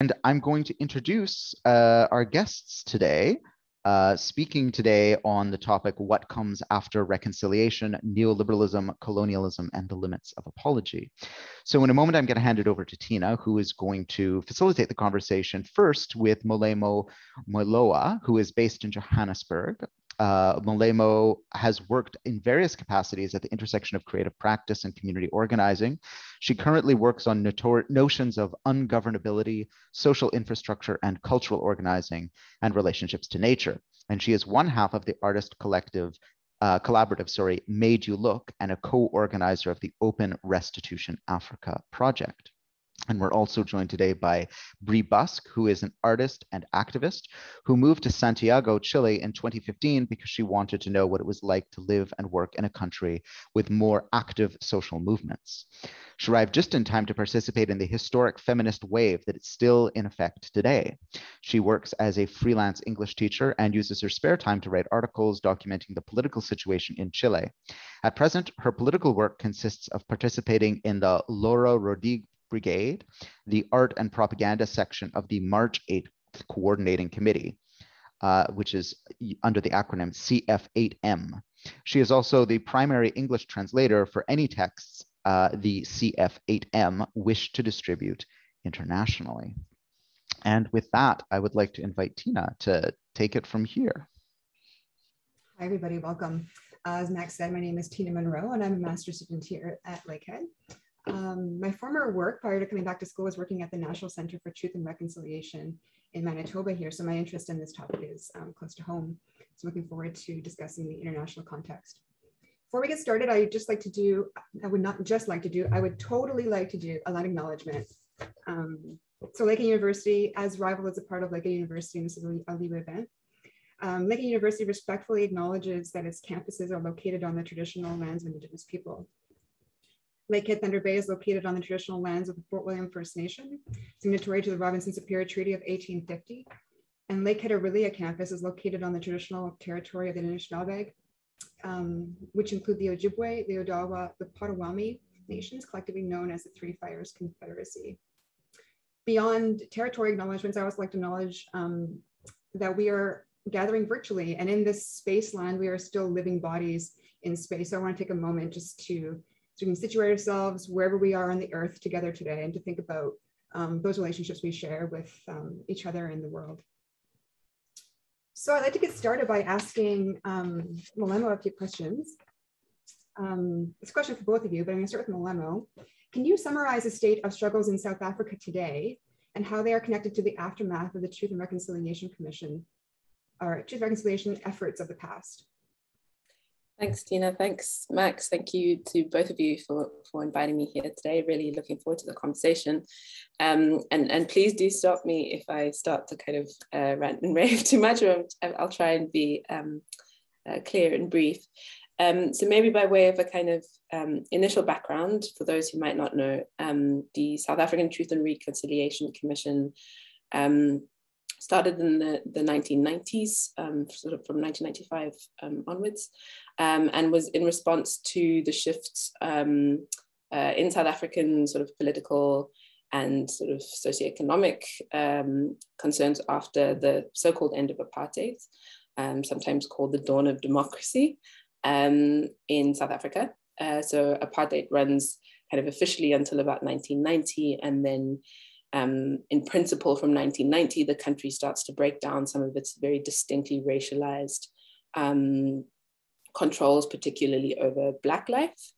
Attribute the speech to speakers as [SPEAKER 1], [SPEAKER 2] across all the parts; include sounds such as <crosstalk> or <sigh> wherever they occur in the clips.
[SPEAKER 1] And I'm going to introduce uh, our guests today, uh, speaking today on the topic What Comes After Reconciliation, Neoliberalism, Colonialism, and the Limits of Apology. So, in a moment, I'm going to hand it over to Tina, who is going to facilitate the conversation first with Molemo Moiloa, who is based in Johannesburg uh, Molemo has worked in various capacities at the intersection of creative practice and community organizing. She currently works on notions of ungovernability, social infrastructure, and cultural organizing and relationships to nature. And she is one half of the artist collective uh, collaborative, sorry, Made You Look, and a co-organizer of the Open Restitution Africa project. And we're also joined today by Bree Busk, who is an artist and activist who moved to Santiago, Chile in 2015 because she wanted to know what it was like to live and work in a country with more active social movements. She arrived just in time to participate in the historic feminist wave that is still in effect today. She works as a freelance English teacher and uses her spare time to write articles documenting the political situation in Chile. At present, her political work consists of participating in the Laura Rodriguez Brigade, the art and propaganda section of the March 8th Coordinating Committee, uh, which is under the acronym CF8M. She is also the primary English translator for any texts uh, the CF8M wish to distribute internationally. And with that, I would like to invite Tina to take it from here.
[SPEAKER 2] Hi, everybody. Welcome. Uh, as Max said, my name is Tina Munroe, and I'm a master's student here at Lakehead. Um, my former work prior to coming back to school was working at the National Center for Truth and Reconciliation in Manitoba here. So my interest in this topic is um, close to home. So looking forward to discussing the international context. Before we get started, I'd just like to do, I would not just like to do, I would totally like to do a land acknowledgement. Um, so Lakehead University, as Rival is a part of Lakehead University, and this is a LIWA event, um, University respectfully acknowledges that its campuses are located on the traditional lands of Indigenous people. Lakehead Thunder Bay is located on the traditional lands of the Fort William First Nation, signatory to the Robinson Superior Treaty of 1850. And Lakehead Orillia campus is located on the traditional territory of the Anishinaabe, um, which include the Ojibwe, the Odawa, the Potawatomi nations, collectively known as the Three Fires Confederacy. Beyond territory acknowledgements, I always like to acknowledge um, that we are gathering virtually and in this space land, we are still living bodies in space. So I wanna take a moment just to so we can situate ourselves wherever we are on the earth together today and to think about um, those relationships we share with um, each other in the world. So I'd like to get started by asking um, Molemo a few questions. Um, this question for both of you, but I'm gonna start with Molemo. Can you summarize the state of struggles in South Africa today and how they are connected to the aftermath of the Truth and Reconciliation Commission or Truth and Reconciliation efforts of the past?
[SPEAKER 3] Thanks, Tina. Thanks, Max. Thank you to both of you for, for inviting me here today. Really looking forward to the conversation. Um, and, and please do stop me if I start to kind of uh, rant and <laughs> rave too much, or I'll try and be um, uh, clear and brief. Um, so maybe by way of a kind of um, initial background, for those who might not know, um, the South African Truth and Reconciliation Commission um, started in the, the 1990s, um, sort of from 1995 um, onwards, um, and was in response to the shifts um, uh, in South African sort of political and sort of socioeconomic um, concerns after the so-called end of apartheid, sometimes called the dawn of democracy in South Africa. Uh, so apartheid runs kind of officially until about 1990, and then um, in principle from 1990, the country starts to break down some of its very distinctly racialized um, controls, particularly over Black life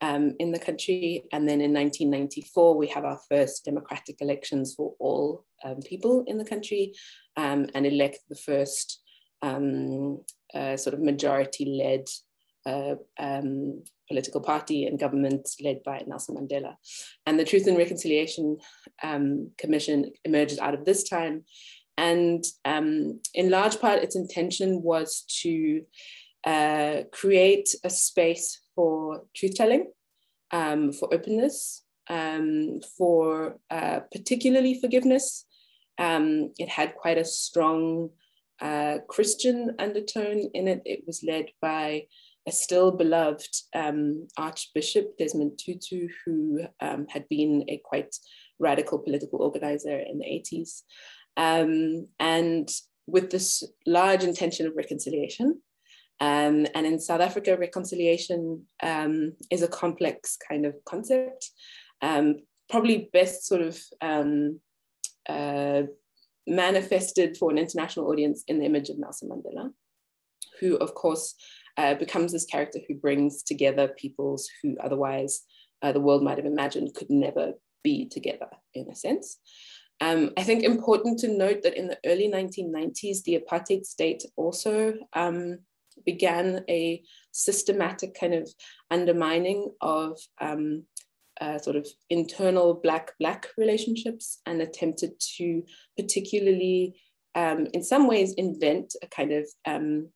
[SPEAKER 3] um, in the country. And then in 1994, we have our first democratic elections for all um, people in the country um, and elect the first um, uh, sort of majority-led um, political party and government led by Nelson Mandela. And the Truth and Reconciliation um, Commission emerges out of this time. And um, in large part, its intention was to uh, create a space for truth telling, um, for openness, um, for uh, particularly forgiveness. Um, it had quite a strong uh, Christian undertone in it. It was led by a still beloved um, Archbishop Desmond Tutu, who um, had been a quite radical political organizer in the 80s. Um, and with this large intention of reconciliation. Um, and in South Africa, reconciliation um, is a complex kind of concept, um, probably best sort of uh, manifested for an international audience in the image of Nelson Mandela, who, of course, uh, becomes this character who brings together peoples who otherwise uh, the world might have imagined could never be together, in a sense. Um, I think important to note that in the early 1990s, the apartheid state also um, began a systematic kind of undermining of um, uh, sort of internal black-black relationships and attempted to particularly, um, in some ways, invent a kind of um,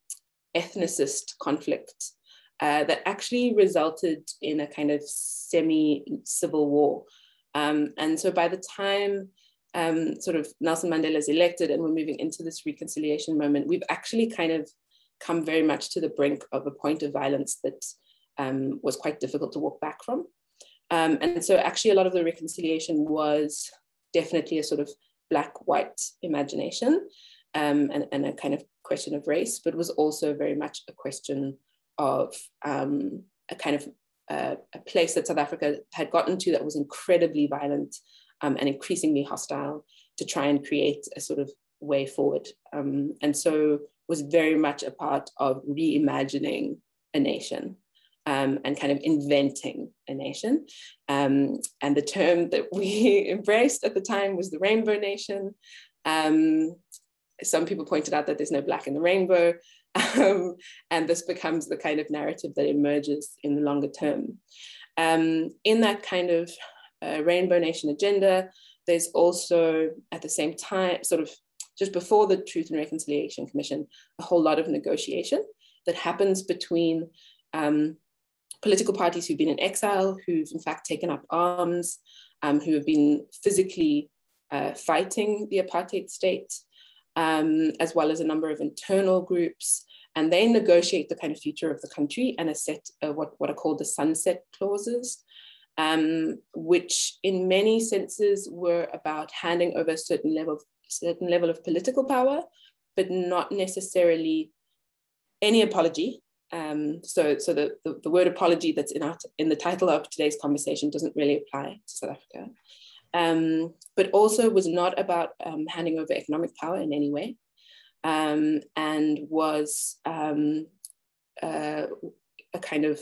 [SPEAKER 3] ethnicist conflict uh, that actually resulted in a kind of semi-civil war. Um, and so by the time um, sort of Nelson Mandela is elected and we're moving into this reconciliation moment, we've actually kind of come very much to the brink of a point of violence that um, was quite difficult to walk back from. Um, and so actually a lot of the reconciliation was definitely a sort of black-white imagination um, and, and, a kind of question of race, but was also very much a question of um, a kind of uh, a place that South Africa had gotten to that was incredibly violent um, and increasingly hostile to try and create a sort of way forward. Um, and so was very much a part of reimagining a nation um, and kind of inventing a nation. Um, and the term that we <laughs> embraced at the time was the Rainbow Nation. Um, some people pointed out that there's no black in the rainbow. <laughs> Um, and this becomes the kind of narrative that emerges in the longer term. Um, in that kind of uh, Rainbow Nation agenda. There's also, at the same time, sort of just before the Truth and Reconciliation Commission, a whole lot of negotiation that happens between um, political parties who've been in exile, who've in fact taken up arms, um, who have been physically uh, fighting the apartheid state, um, as well as a number of internal groups. And they negotiate the kind of future of the country and a set of what, what are called the sunset clauses, um, which in many senses were about handing over a certain level of, certain level of political power, but not necessarily any apology. Um, so so the, the, the, word apology that's in, our, in the title of today's conversation doesn't really apply to South Africa. Um, but also was not about um, handing over economic power in any way um, and was um, uh, a kind of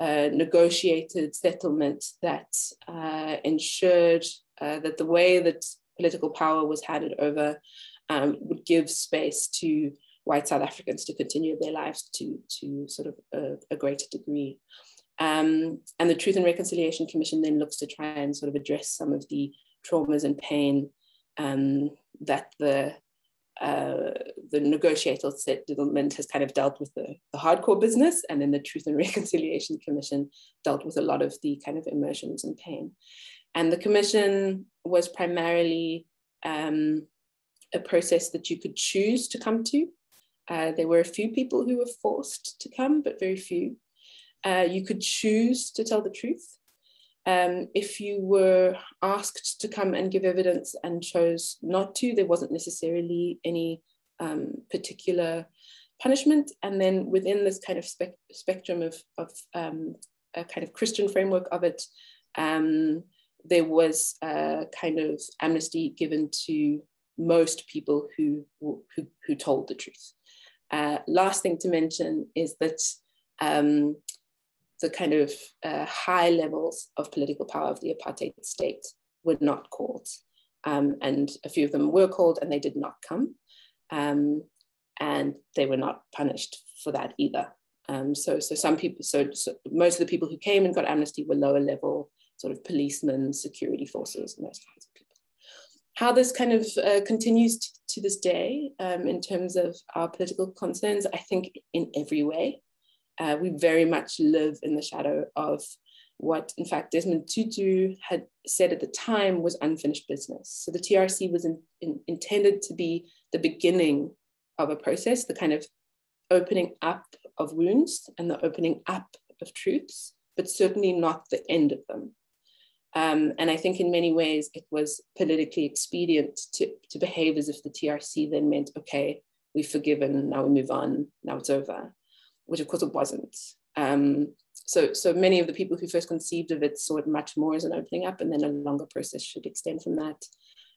[SPEAKER 3] uh, negotiated settlement that uh, ensured uh, that the way that political power was handed over um, would give space to white South Africans to continue their lives to, to sort of a, a greater degree. Um, and the Truth and Reconciliation Commission then looks to try and sort of address some of the traumas and pain um, that the uh, the negotiator settlement has kind of dealt with the, the, hardcore business, and then the Truth and <laughs> Reconciliation Commission dealt with a lot of the kind of emotions and pain. And the commission was primarily um, a process that you could choose to come to. Uh, there were a few people who were forced to come, but very few. Uh, you could choose to tell the truth. Um, if you were asked to come and give evidence and chose not to, there wasn't necessarily any um, particular punishment. And then within this kind of spe spectrum of, of um, a kind of Christian framework of it, um, there was a kind of amnesty given to most people who, who, who told the truth. Uh, last thing to mention is that um, the kind of uh, high levels of political power of the apartheid state were not called. Um, and a few of them were called and they did not come. Um, and they were not punished for that either. Um, so, so some people, so, so, most of the people who came and got amnesty were lower level sort of policemen, security forces, and those kinds of people. How this kind of uh, continues to this day um, in terms of our political concerns, I think in every way uh, we very much live in the shadow of what, in fact, Desmond Tutu had said at the time was unfinished business. So the TRC was in, in, intended to be the beginning of a process, the kind of opening up of wounds and the opening up of truths, but certainly not the end of them. Um, and I think in many ways it was politically expedient to, to behave as if the TRC then meant, okay, we've forgiven, now we move on, now it's over, which of course it wasn't. Um, so, so many of the people who first conceived of it saw it much more as an opening up and then a longer process should extend from that.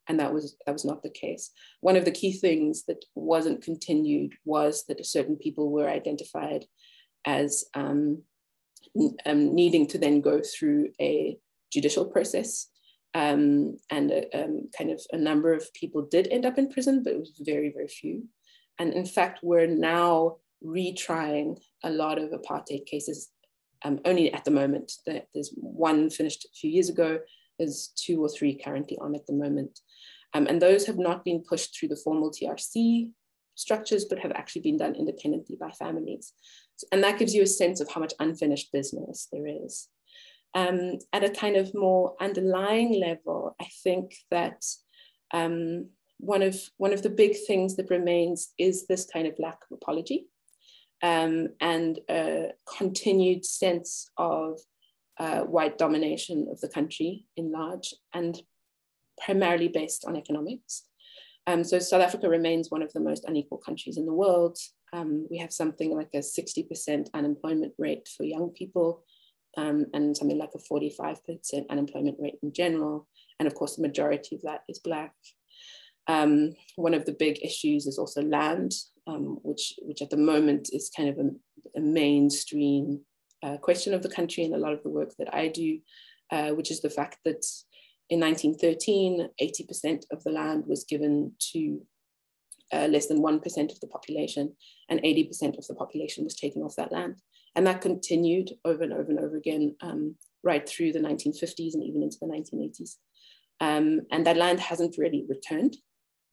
[SPEAKER 3] And that was, that was not the case. One of the key things that wasn't continued was that certain people were identified as um, um, needing to then go through a judicial process. Um, and a, um, kind of a number of people did end up in prison, but it was very, very few. And in fact, we're now retrying a lot of apartheid cases um, only at the moment. There's one finished a few years ago, there's two or three currently on at the moment. Um, and those have not been pushed through the formal TRC structures, but have actually been done independently by families. And that gives you a sense of how much unfinished business there is. Um, at a kind of more underlying level, I think that um, one of one of the big things that remains is this kind of lack of apology um, and a continued sense of uh, white domination of the country in large and primarily based on economics. Um, so South Africa remains one of the most unequal countries in the world. Um, we have something like a 60% unemployment rate for young people um, and something like a 45% unemployment rate in general. And of course, the majority of that is Black. Um, one of the big issues is also land, um, which, which at the moment is kind of a, a mainstream uh, question of the country and a lot of the work that I do, uh, which is the fact that in 1913, 80% of the land was given to uh, less than 1% of the population, and 80% of the population was taken off that land. And that continued over and over and over again, um, right through the 1950s and even into the 1980s. Um, and that land hasn't really returned.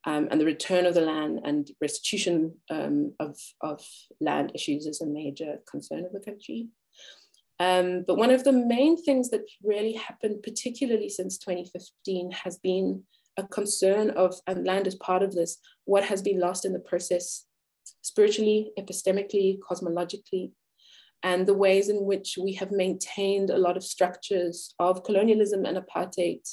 [SPEAKER 3] Um, and the return of the land and restitution um, of, of land issues is a major concern of the country. Um, but one of the main things that really happened, particularly since 2015, has been a concern of, and land is part of this, what has been lost in the process spiritually, epistemically, cosmologically, and the ways in which we have maintained a lot of structures of colonialism and apartheid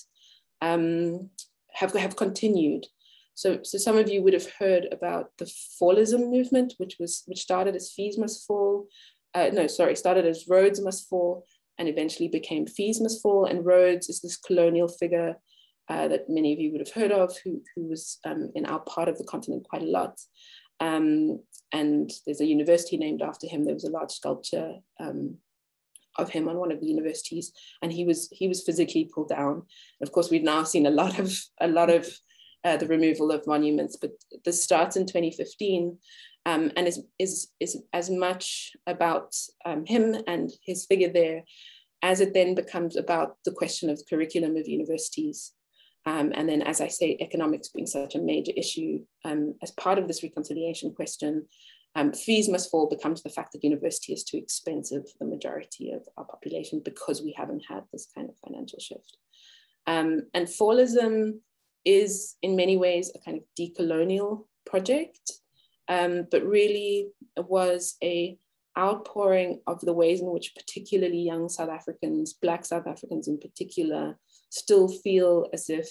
[SPEAKER 3] um, have, have continued. So, so some of you would have heard about the fallism movement, which was which started as fees must fall. Uh, no, sorry, started as Rhodes must fall and eventually became fees must fall. And Rhodes is this colonial figure uh, that many of you would have heard of, who, who was um, in our part of the continent quite a lot. Um, and there's a university named after him. There was a large sculpture um, of him on one of the universities, and he was he was physically pulled down. Of course, we've now seen a lot of a lot of uh, the removal of monuments, but this starts in 2015 um, and is, is, is as much about um, him and his figure there as it then becomes about the question of the curriculum of universities. Um, and then, as I say, economics being such a major issue um, as part of this reconciliation question, um, fees must fall becomes the fact that university is too expensive for the majority of our population because we haven't had this kind of financial shift. Um, and fallism is in many ways a kind of decolonial project, um, but really was a outpouring of the ways in which particularly young South Africans, Black South Africans in particular, still feel as if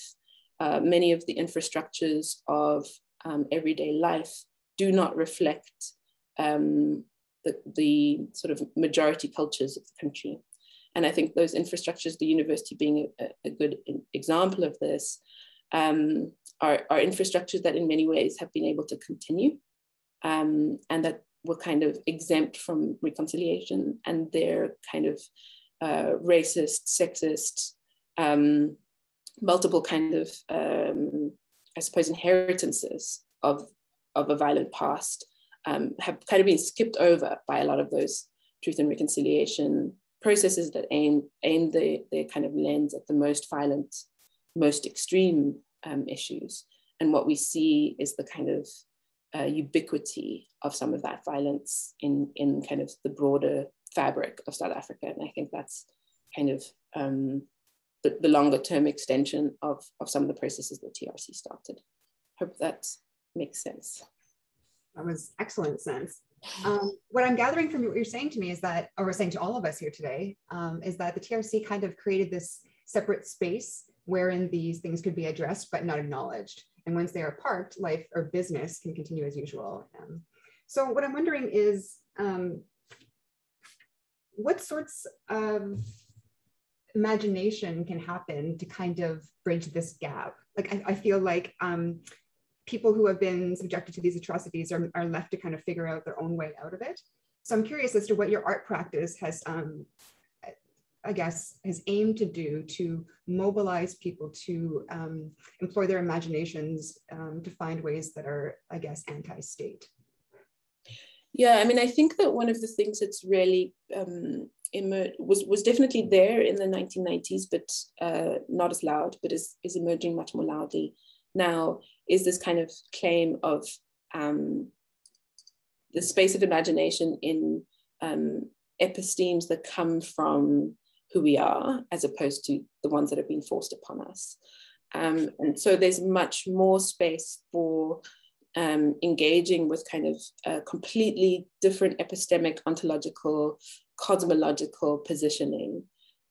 [SPEAKER 3] uh, many of the infrastructures of um, everyday life do not reflect um, the, the, sort of majority cultures of the country. And I think those infrastructures, the university being a, a good example of this, um, are, infrastructures that in many ways have been able to continue um, and that were kind of exempt from reconciliation and their kind of uh, racist, sexist, um, multiple kind of, um, I suppose, inheritances of, of a violent past um, have kind of been skipped over by a lot of those truth and reconciliation processes that aim, aim the, their kind of lens at the most violent most extreme um, issues. And what we see is the kind of uh, ubiquity of some of that violence in, in kind of the broader fabric of South Africa. And I think that's kind of um, the, the, longer term extension of, of some of the processes that TRC started. Hope that makes sense.
[SPEAKER 2] That was excellent sense. Um, what I'm gathering from what you're saying to me is that, or saying to all of us here today, um, is that the TRC kind of created this separate space wherein these things could be addressed but not acknowledged. And once they are parked, life or business can continue as usual. Um, so what I'm wondering is, um, what sorts of imagination can happen to kind of bridge this gap? Like I, I feel like um, people who have been subjected to these atrocities are, are left to kind of figure out their own way out of it. So I'm curious as to what your art practice has, um, I guess, has aimed to do to mobilize people to um, employ their imaginations um, to find ways that are, I guess, anti-state.
[SPEAKER 3] Yeah, I mean, I think that one of the things that's really um, emerged was was definitely there in the 1990s, but uh, not as loud, but is is emerging much more loudly now. Is this kind of claim of um, the space of imagination in um, epistemes that come from who we are, as opposed to the ones that have been forced upon us. Um, and so there's much more space for um, engaging with kind of a completely different epistemic, ontological, cosmological positioning,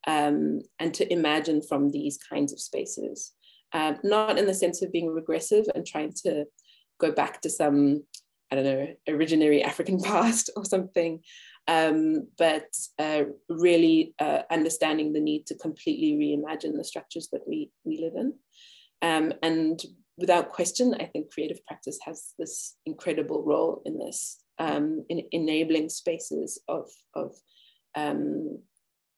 [SPEAKER 3] um, and to imagine from these kinds of spaces. Um, not in the sense of being regressive and trying to go back to some, I don't know, originary African <laughs> past or something, um, but uh, really uh, understanding the need to completely reimagine the structures that we, we live in. Um, and without question, I think creative practice has this incredible role in this, um, in enabling spaces of, of um,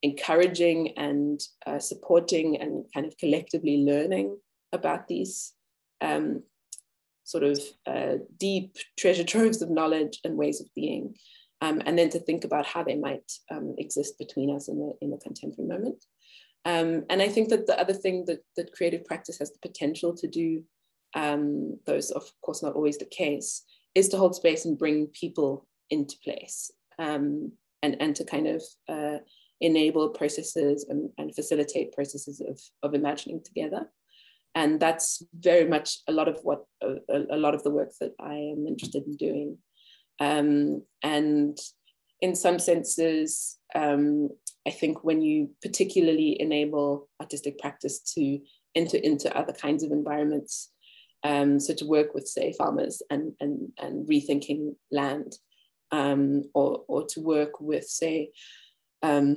[SPEAKER 3] encouraging and uh, supporting and kind of collectively learning about these um, sort of uh, deep treasure troves of knowledge and ways of being. Um, and then to think about how they might um, exist between us in the, in the contemporary moment. Um, and I think that the other thing that, that creative practice has the potential to do um, though it's of course not always the case, is to hold space and bring people into place um, and, and to kind of uh, enable processes and, and facilitate processes of, of imagining together. And that's very much a lot of what a, a lot of the work that I am interested in doing. Um, and in some senses, um, I think when you particularly enable artistic practice to enter into other kinds of environments, um, so to work with, say, farmers and, and, and rethinking land, um, or, or to work with, say, um,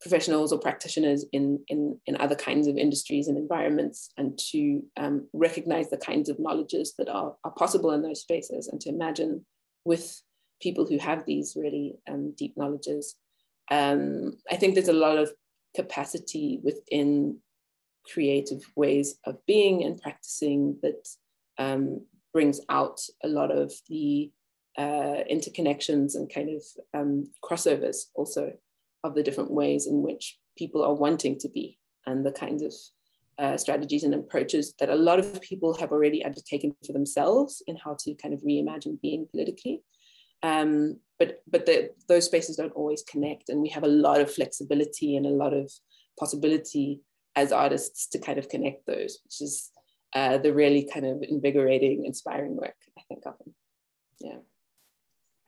[SPEAKER 3] professionals or practitioners in, in, in other kinds of industries and environments, and to um, recognize the kinds of knowledges that are, are possible in those spaces, and to imagine with people who have these really um, deep knowledges. Um, I think there's a lot of capacity within creative ways of being and practicing that um, brings out a lot of the uh, interconnections and kind of um, crossovers also of the different ways in which people are wanting to be and the kinds of uh, strategies and approaches that a lot of people have already undertaken for themselves in how to kind of reimagine being politically. Um, but but the, those spaces don't always connect, and we have a lot of flexibility and a lot of possibility as artists to kind of connect those, which is uh, the really kind of invigorating, inspiring work, I think of them. Yeah.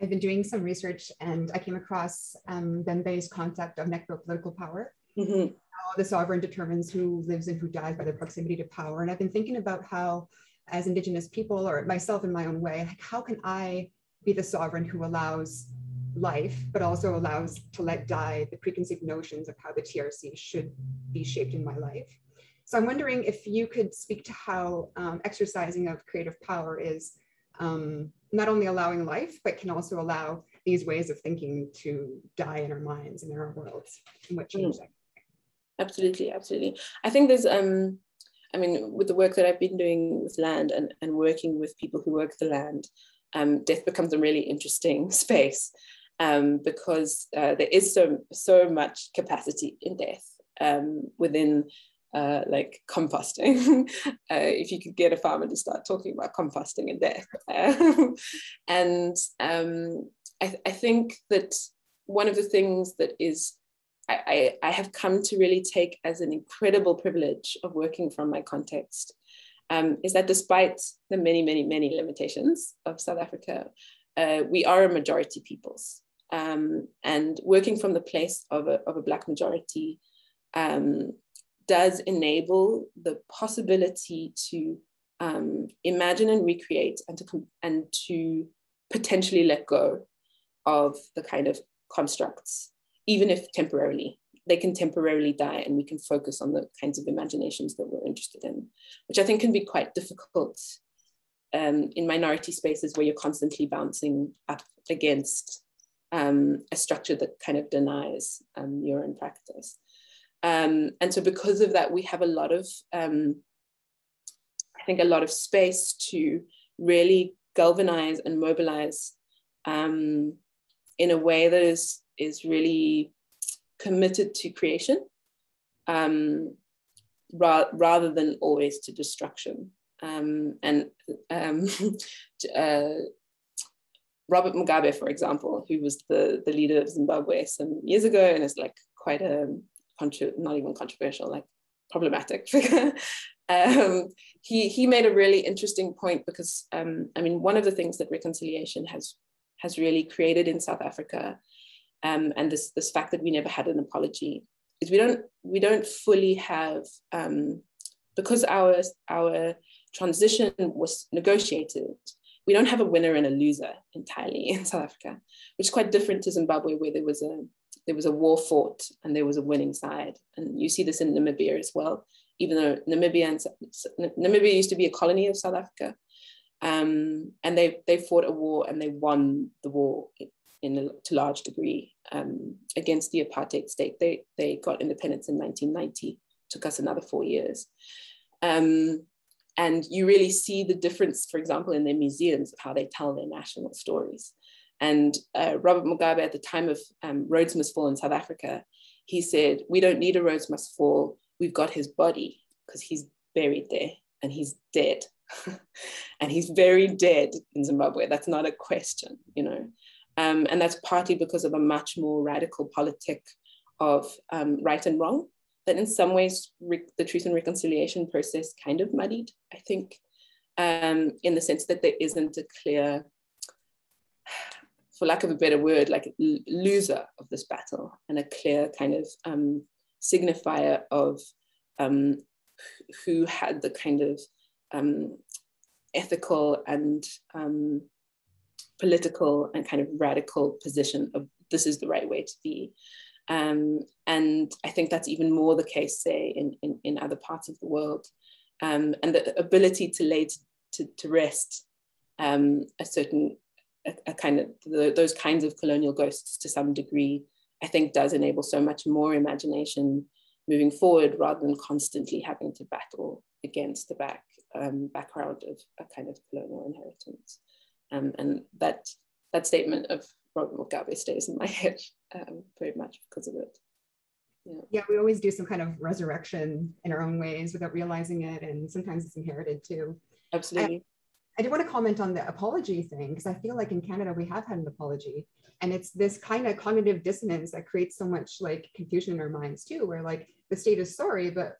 [SPEAKER 2] I've been doing some research and I came across um, Mbembe's concept of necropolitical power. Mm-hmm. How the sovereign determines who lives and who dies by their proximity to power. And I've been thinking about how, as Indigenous people, or myself in my own way, like how can I be the sovereign who allows life, but also allows to let die the preconceived notions of how the TRC should be shaped in my life. So I'm wondering if you could speak to how um, exercising of creative power is um, not only allowing life, but can also allow these ways of thinking to die in our minds and in our worlds and what change mm. that.
[SPEAKER 3] Absolutely, absolutely. I think there's, um, I mean, with the work that I've been doing with land and, and working with people who work the land, um, death becomes a really interesting <laughs> space um, because uh, there is so so much capacity in death um, within uh, like composting. <laughs> uh, if you could get a farmer to start talking about composting and death, <laughs> and um, I, th- I, think that one of the things that is I, I, have come to really take as an incredible privilege of working from my context um, is that despite the many, many, many limitations of South Africa, uh, we are a majority peoples. Um, and working from the place of a, of a Black majority um, does enable the possibility to um, imagine and recreate and to, and to potentially let go of the kind of constructs, even if temporarily. They can temporarily die and we can focus on the kinds of imaginations that we're interested in, which I think can be quite difficult um, in minority spaces where you're constantly bouncing up against um, a structure that kind of denies um, your own practice. Um, and so because of that, we have a lot of, um, I think a lot of space to really galvanize and mobilize um, in a way that is, is really committed to creation um, ra rather than always to destruction. Um, and um, <laughs> uh, Robert Mugabe, for example, who was the, the leader of Zimbabwe some years ago and is like quite a not even controversial, like problematic figure. <laughs> um, he he made a really interesting point because um, I mean one of the things that reconciliation has has really created in South Africa, um, and this this fact that we never had an apology is we don't we don't fully have um, because our our transition was negotiated. We don't have a winner and a loser entirely in South Africa, which is quite different to Zimbabwe, where there was a there was a war fought and there was a winning side. And you see this in Namibia as well, even though Namibia, and, Namibia used to be a colony of South Africa. Um, and they, they fought a war and they won the war in a to large degree um, against the apartheid state. They, they got independence in 1990, took us another four years. Um, and you really see the difference, for example, in their museums of how they tell their national stories. And uh, Robert Mugabe, at the time of um, Rhodes Must Fall in South Africa, he said, We don't need a Rhodes Must Fall. We've got his body because he's buried there and he's dead. <laughs> and he's very dead in Zimbabwe. That's not a question, you know. Um, and that's partly because of a much more radical politic of um, right and wrong that in some ways the truth and reconciliation process kind of muddied, I think, um, in the sense that there isn't a clear for lack of a better word, like loser of this battle and a clear kind of um, signifier of um, who had the kind of um, ethical and um, political and kind of radical position of this is the right way to be. Um, and I think that's even more the case, say, in, in, in other parts of the world. Um, and the ability to lay to, to rest a certain a, a kind of the, those kinds of colonial ghosts to some degree, I think does enable so much more imagination moving forward rather than constantly having to battle against the back um, background of a kind of colonial inheritance. Um, and that that statement of Robert Mugabe stays in my <laughs> head um, very much because of it.
[SPEAKER 2] Yeah. yeah, we always do some kind of resurrection in our own ways without realizing it, and sometimes it's inherited too.
[SPEAKER 3] Absolutely.
[SPEAKER 2] I did want to comment on the apology thing because I feel like in Canada we have had an apology, and it's this kind of cognitive dissonance that creates so much like confusion in our minds too, where like the state is sorry, but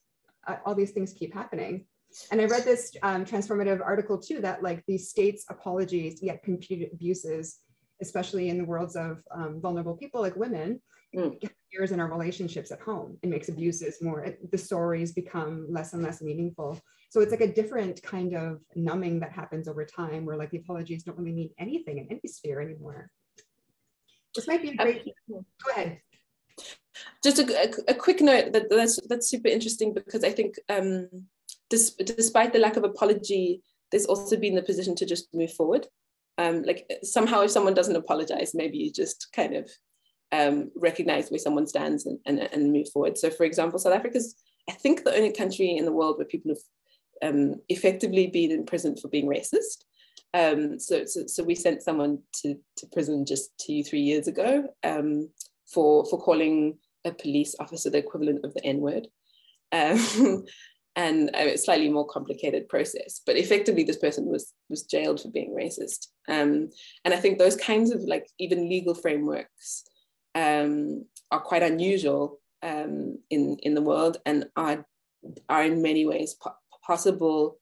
[SPEAKER 2] uh, all these things keep happening. And I read this um, transformative article too that like these states' apologies yet compute abuses, especially in the worlds of um, vulnerable people like women, mm. years in our relationships at home. It makes abuses more. The stories become less and less meaningful. So it's like a different kind of numbing that happens over time where like the apologies don't really mean anything in any sphere anymore. This might be a great, go ahead.
[SPEAKER 3] Just a, a, a, quick note that that's, that's super interesting because I think um, this, despite the lack of apology, there's also been the position to just move forward. Um, like somehow if someone doesn't apologize, maybe you just kind of um, recognize where someone stands and, and, and move forward. So for example, South Africa's, I think the only country in the world where people have um, effectively been in prison for being racist. Um, so, so, so, we sent someone to, to prison just two, three years ago um, for, for calling a police officer the equivalent of the N word. Um, <laughs> and a slightly more complicated process. But effectively, this person was, was jailed for being racist. Um, and I think those kinds of like even legal frameworks um, are quite unusual in, in the world and are, are in many ways possible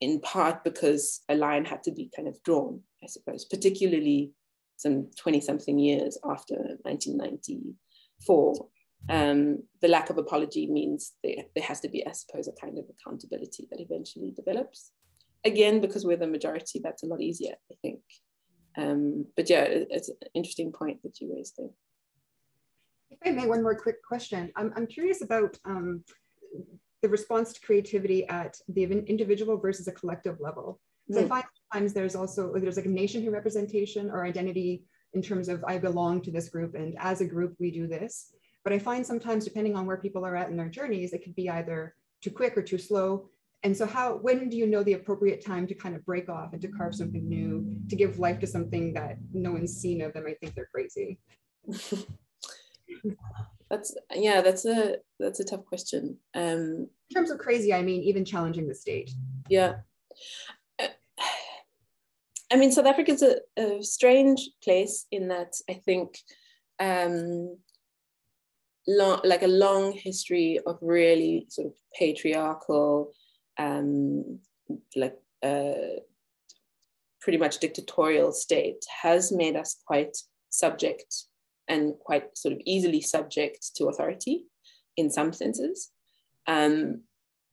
[SPEAKER 3] in part because a line had to be kind of drawn, I suppose, particularly some 20 something years after 1994. Um, the lack of apology means there, there has to be, I suppose, a kind of accountability that eventually develops. Again, because we're the majority, that's a lot easier, I think. Um, but yeah, it's an interesting point that you raised there.
[SPEAKER 2] If I may, one more quick question. I'm, I'm curious about um, the response to creativity at the individual versus a collective level. So mm. I find sometimes there's also, there's like a nationhood representation or identity in terms of I belong to this group and as a group we do this. But I find sometimes depending on where people are at in their journeys, it could be either too quick or too slow. And so how when do you know the appropriate time to kind of break off and to carve something new, to give life to something that no one's seen of them might think they're crazy? <laughs>
[SPEAKER 3] that's yeah, that's a that's a tough question. Um
[SPEAKER 2] in terms of crazy, I mean even challenging the state.
[SPEAKER 3] Yeah. I mean, South Africa is a, a, strange place in that I think um, long, like a long history of really sort of patriarchal, um, like uh, pretty much dictatorial state has made us quite subject and quite sort of easily subject to authority in some senses. Um,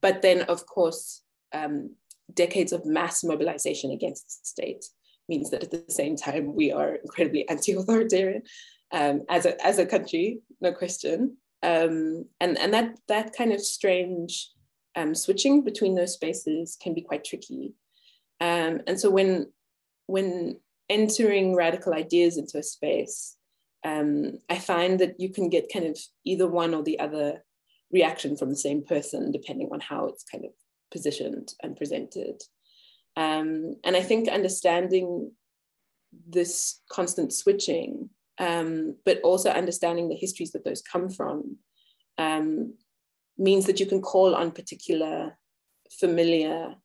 [SPEAKER 3] but then, of course, um, decades of mass mobilization against the state means that at the same time we are incredibly anti-authoritarian um, as a as a country, no question. Um, and and that that kind of strange um, switching between those spaces can be quite tricky. Um, and so when when entering radical ideas into a space, um, I find that you can get kind of either one or the other reaction from the same person, depending on how it's kind of positioned and presented. Um, and I think understanding this constant switching um, but also understanding the histories that those come from um, means that you can call on particular familiar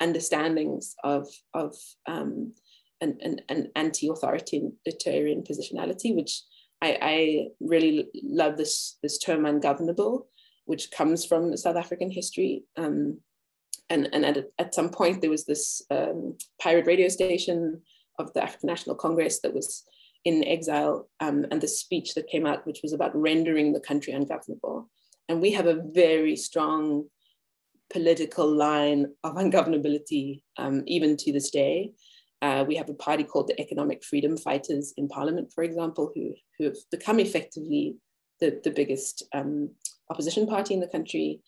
[SPEAKER 3] understandings of, of um, an, an, an anti-authoritarian positionality, which I, I, really love this, this term ungovernable, which comes from South African history. Um, and and at, at some point, there was this um, pirate radio station of the African National Congress that was in exile um, and the speech that came out, which was about rendering the country ungovernable. And we have a very strong political line of ungovernability, um, even to this day. Uh, we have a party called the Economic Freedom Fighters in Parliament, for example, who, who have become effectively the, the biggest um, opposition party in the country,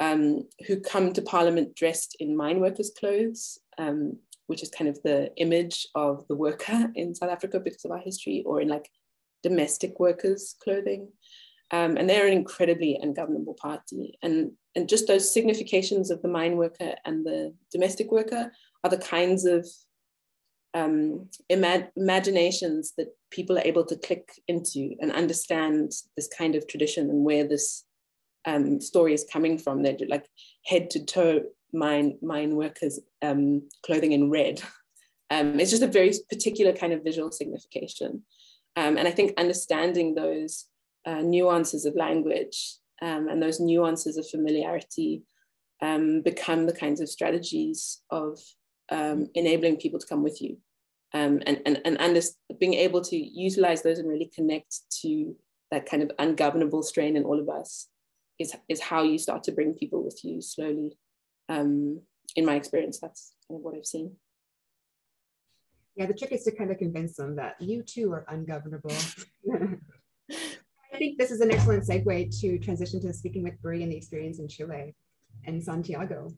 [SPEAKER 3] um, who come to Parliament dressed in mine workers' clothes, um, which is kind of the image of the worker <laughs> in South Africa because of our history, or in like domestic workers' clothing. Um, and they're an incredibly ungovernable party. And, and just those significations of the mine worker and the domestic worker are the kinds of um, ima imaginations that people are able to click into and understand this kind of tradition and where this um, story is coming from. They're like head to toe mine mine workers um, clothing in red. <laughs> Um, it's just a very particular kind of visual signification. Um, and I think understanding those uh, nuances of language um, and those nuances of familiarity um, become the kinds of strategies of enabling people to come with you. and and, and under, being able to utilize those and really connect to that kind of ungovernable strain in all of us is, is how you start to bring people with you slowly um, in my experience, that's kind of what I've seen.
[SPEAKER 2] Yeah, the trick is to kind of convince them that you too are ungovernable. <laughs> I think this is an excellent segue to transition to speaking with Bree and the experience in Chile and Santiago.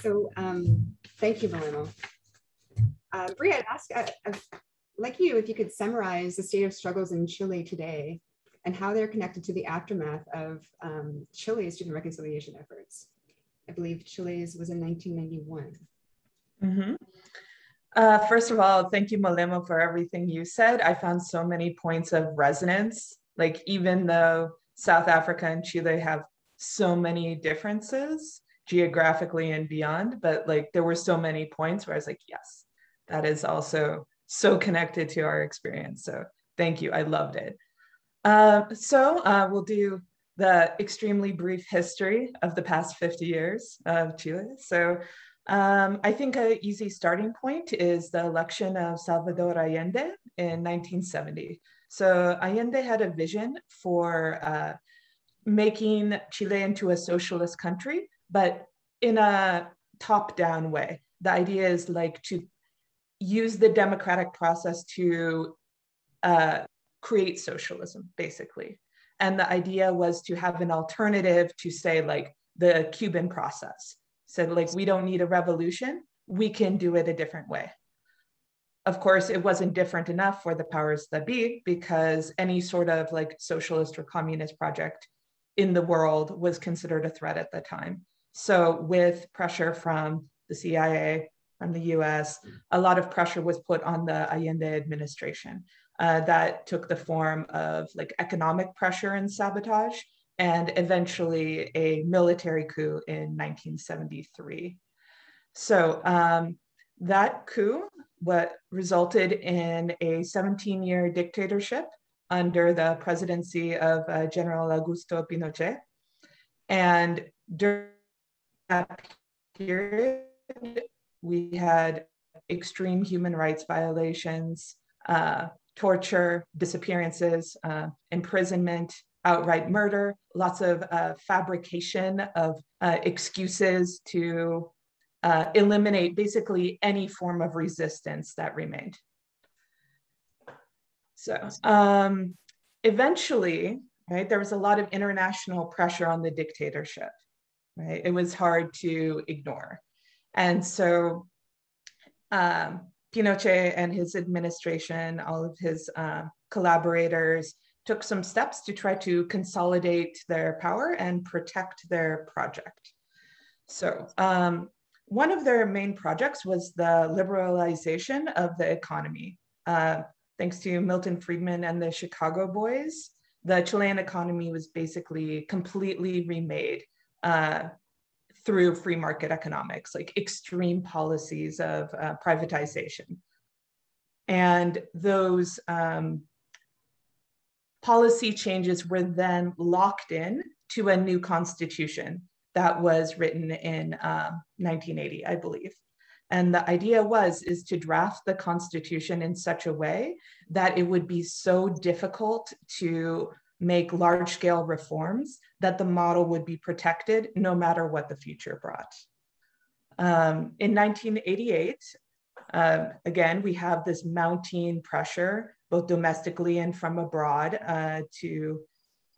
[SPEAKER 2] So um, thank you, Molemo. Uh, Bree, I'd ask, uh, uh, like you, if you could summarize the state of struggles in Chile today and how they're connected to the aftermath of um, Chile's student reconciliation efforts. I believe Chile's was in 1991. Mm-hmm.
[SPEAKER 4] Uh, first of all, thank you, Molemo, for everything you said. I found so many points of resonance. Like, even though South Africa and Chile have so many differences geographically and beyond, but like, there were so many points where I was like, yes, that is also so connected to our experience. So, thank you. I loved it. Uh, so, uh, we'll do the extremely brief history of the past 50 years of Chile. So um, I think an easy starting point is the election of Salvador Allende in 1970. So Allende had a vision for uh, making Chile into a socialist country, but in a top down way. The idea is like to use the democratic process to uh, create socialism, basically. And the idea was to have an alternative to, say, like the Cuban process. Said, like, we don't need a revolution, we can do it a different way. Of course, it wasn't different enough for the powers that be because any sort of like socialist or communist project in the world was considered a threat at the time. So, with pressure from the CIA, from the US, a lot of pressure was put on the Allende administration. Uh, that took the form of like economic pressure and sabotage, and eventually a military coup in 1973. So um, that coup, what resulted in a 17 year dictatorship under the presidency of uh, General Augusto Pinochet. And during that period, we had extreme human rights violations, uh, torture, disappearances, uh, imprisonment, outright murder, lots of uh, fabrication of uh, excuses to uh, eliminate basically any form of resistance that remained. So um, eventually, right, there was a lot of international pressure on the dictatorship, right? It was hard to ignore. And so um, Pinochet and his administration, all of his uh, collaborators, took some steps to try to consolidate their power and protect their project. So um, one of their main projects was the liberalization of the economy. Uh, thanks to Milton Friedman and the Chicago Boys, the Chilean economy was basically completely remade uh, through free market economics, like extreme policies of uh, privatization. And those um, policy changes were then locked in to a new constitution that was written in um, 1980, I believe. And the idea was is to draft the Constitution in such a way that it would be so difficult to make large scale reforms that the model would be protected no matter what the future brought. Um, in 1988, uh, again, we have this mounting pressure, both domestically and from abroad, uh, to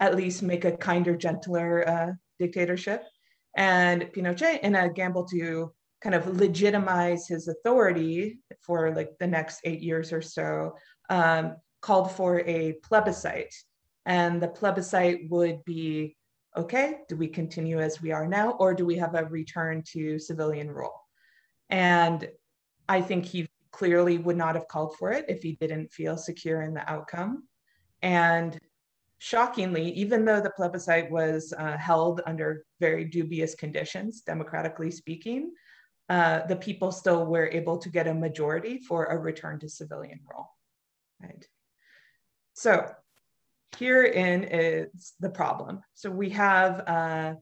[SPEAKER 4] at least make a kinder, gentler uh, dictatorship. And Pinochet, in a gamble to kind of legitimize his authority for like the next eight years or so, um, called for a plebiscite. And the plebiscite would be okay, do we continue as we are now, or do we have a return to civilian rule? And I think he clearly would not have called for it if he didn't feel secure in the outcome. And shockingly, even though the plebiscite was uh, held under very dubious conditions, democratically speaking, uh, the people still were able to get a majority for a return to civilian rule, right? So herein is the problem. So we have uh,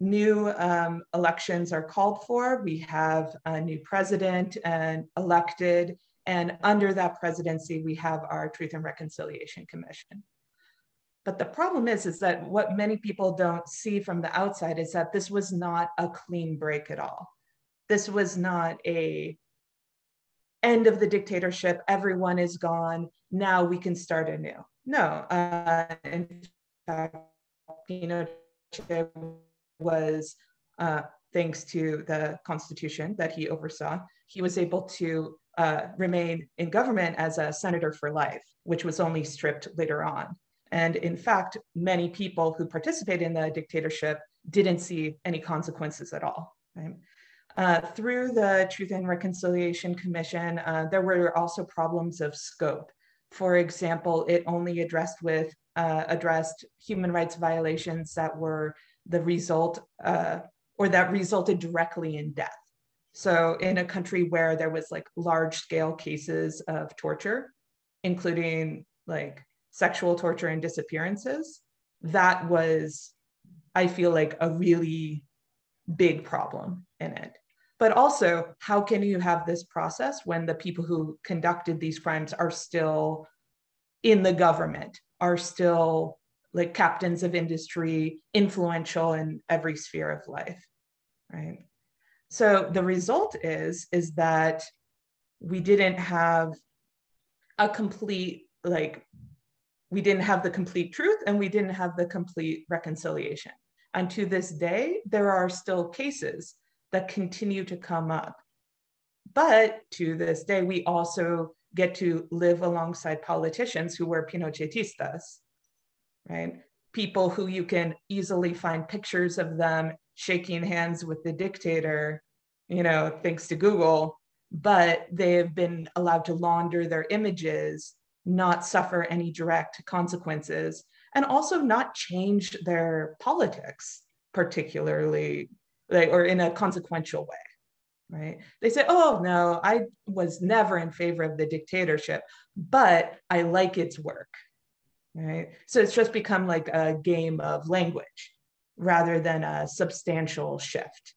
[SPEAKER 4] new um, elections are called for. We have a new president and elected, and under that presidency, we have our Truth and Reconciliation Commission. But the problem is, is that what many people don't see from the outside is that this was not a clean break at all this was not a end of the dictatorship everyone is gone. Now we can start anew. No uh, in fact pinochet was uh, thanks to the constitution that he oversaw he was able to uh, remain in government as a senator for life which was only stripped later on. And in fact many people who participated in the dictatorship didn't see any consequences at all right? Uh, through the Truth and Reconciliation Commission, uh, there were also problems of scope. For example, it only addressed with uh, addressed human rights violations that were the result uh, or that resulted directly in death. So in a country where there was like large scale cases of torture, including like sexual torture and disappearances, that was, I feel like a really big problem in it. But also, how can you have this process when the people who conducted these crimes are still in the government are still like captains of industry, influential in every sphere of life, right? So the result is, is that we didn't have a complete, like, we didn't have the complete truth and we didn't have the complete reconciliation. And to this day, there are still cases that continue to come up. But to this day, we also get to live alongside politicians who were Pinochetistas, right? People who you can easily find pictures of them shaking hands with the dictator, you know, thanks to Google, but they have been allowed to launder their images, not suffer any direct consequences, and also not change their politics, particularly, like, or in a consequential way right? They say, oh, no, I was never in favor of the dictatorship, but I like its work, right? So it's just become like a game of language rather than a substantial shift.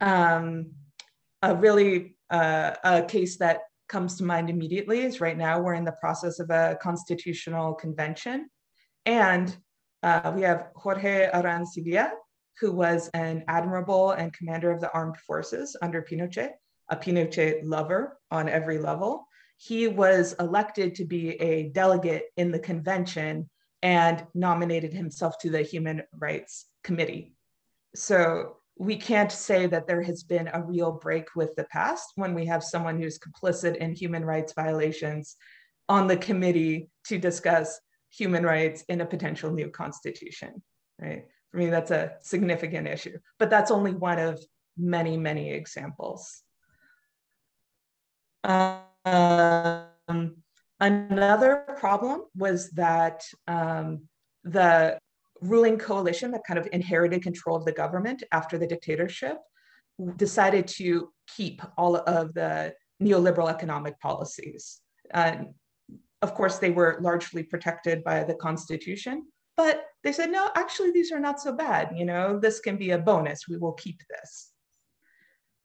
[SPEAKER 4] Um, a really uh, a case that comes to mind immediately is right now we're in the process of a constitutional convention and uh, we have Jorge Arancibia, who was an admiral and commander of the armed forces under Pinochet, a Pinochet lover on every level. He was elected to be a delegate in the convention and nominated himself to the Human Rights Committee. So we can't say that there has been a real break with the past when we have someone who's complicit in human rights violations on the committee to discuss human rights in a potential new constitution, right? For me, that's a significant issue, but that's only one of many, many examples. Um, another problem was that um, the ruling coalition that kind of inherited control of the government after the dictatorship decided to keep all of the neoliberal economic policies. Uh, of course, they were largely protected by the constitution, but they said, no, actually, these are not so bad. You know, this can be a bonus. We will keep this.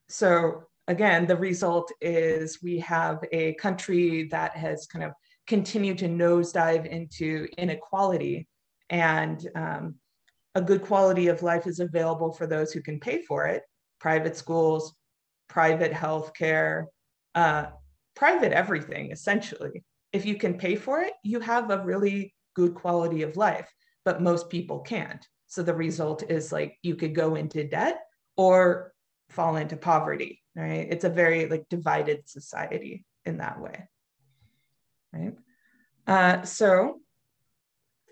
[SPEAKER 4] So again, the result is we have a country that has kind of continued to nosedive into inequality and um, a good quality of life is available for those who can pay for it. Private schools, private healthcare, uh, private everything, essentially. If you can pay for it, you have a really good quality of life but most people can't. So the result is like you could go into debt or fall into poverty, right? It's a very like divided society in that way, right? Uh, so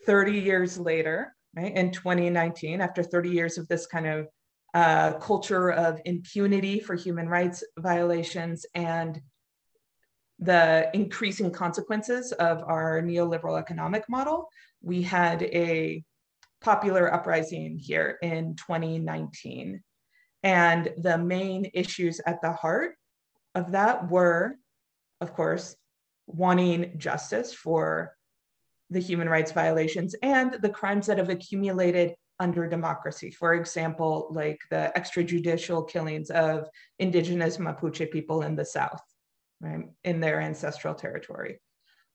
[SPEAKER 4] 30 years later, right, in 2019, after 30 years of this kind of uh, culture of impunity for human rights violations and the increasing consequences of our neoliberal economic model, we had a popular uprising here in 2019. And the main issues at the heart of that were, of course, wanting justice for the human rights violations and the crimes that have accumulated under democracy. For example, like the extrajudicial killings of indigenous Mapuche people in the South, right, in their ancestral territory.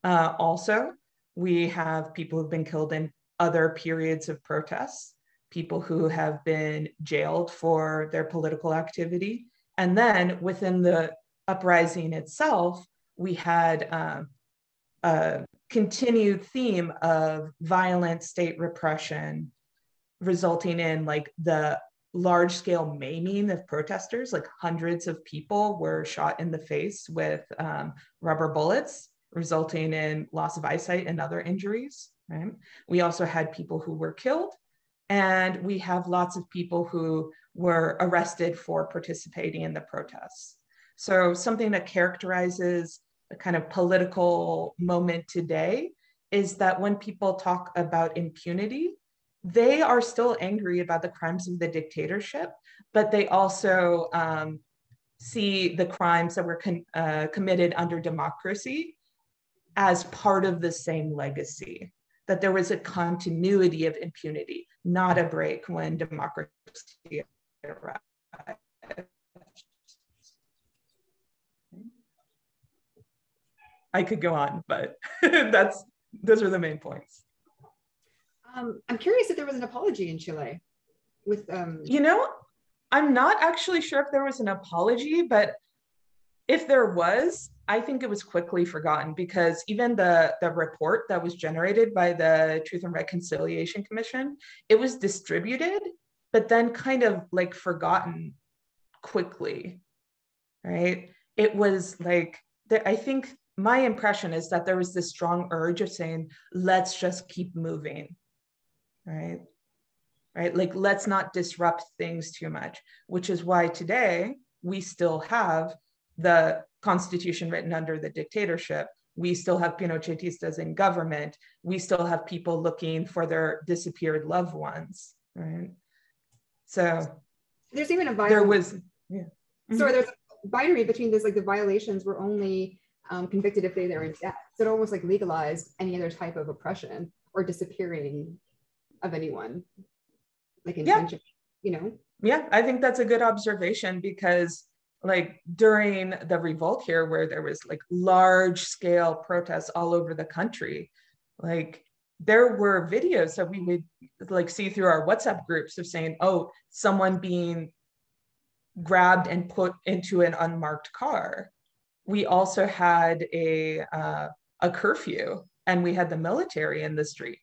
[SPEAKER 4] Uh, also, we have people who've been killed in other periods of protests, people who have been jailed for their political activity. And then within the uprising itself, we had um, a continued theme of violent state repression, resulting in like the large scale maiming of protesters, like hundreds of people were shot in the face with um, rubber bullets resulting in loss of eyesight and other injuries. Right? We also had people who were killed, and we have lots of people who were arrested for participating in the protests. So, something that characterizes the kind of political moment today is that when people talk about impunity, they are still angry about the crimes of the dictatorship, but they also um, see the crimes that were con- uh, committed under democracy as part of the same legacy, that there was a continuity of impunity, not a break when democracy arrived. I could go on, but <laughs> that's those are the main points.
[SPEAKER 2] Um, I'm curious if there was an apology in Chile with um
[SPEAKER 4] you know i'm not actually sure if there was an apology but if there was i think it was quickly forgotten because even the the report that was generated by the truth and reconciliation commission it was distributed but then kind of like forgotten quickly right? It was like i think my impression is that there was this strong urge of saying let's just keep moving right right? Like, let's not disrupt things too much, which is why today we still have the constitution written under the dictatorship. We still have Pinochetistas in government. We still have people looking for their disappeared loved ones, right? So
[SPEAKER 2] there's even a
[SPEAKER 4] binary. There was, yeah.
[SPEAKER 2] Mm-hmm. Sorry, there's a binary between this, like the violations were only um, convicted if they were in debt. So it almost like legalized any other type of oppression or disappearing of anyone like intention, yeah. you know?
[SPEAKER 4] Yeah, I think that's a good observation because like during the revolt here where there was like large scale protests all over the country, like there were videos that we would like see through our WhatsApp groups of saying, oh, someone being grabbed and put into an unmarked car. We also had a uh, a curfew and we had the military in the street.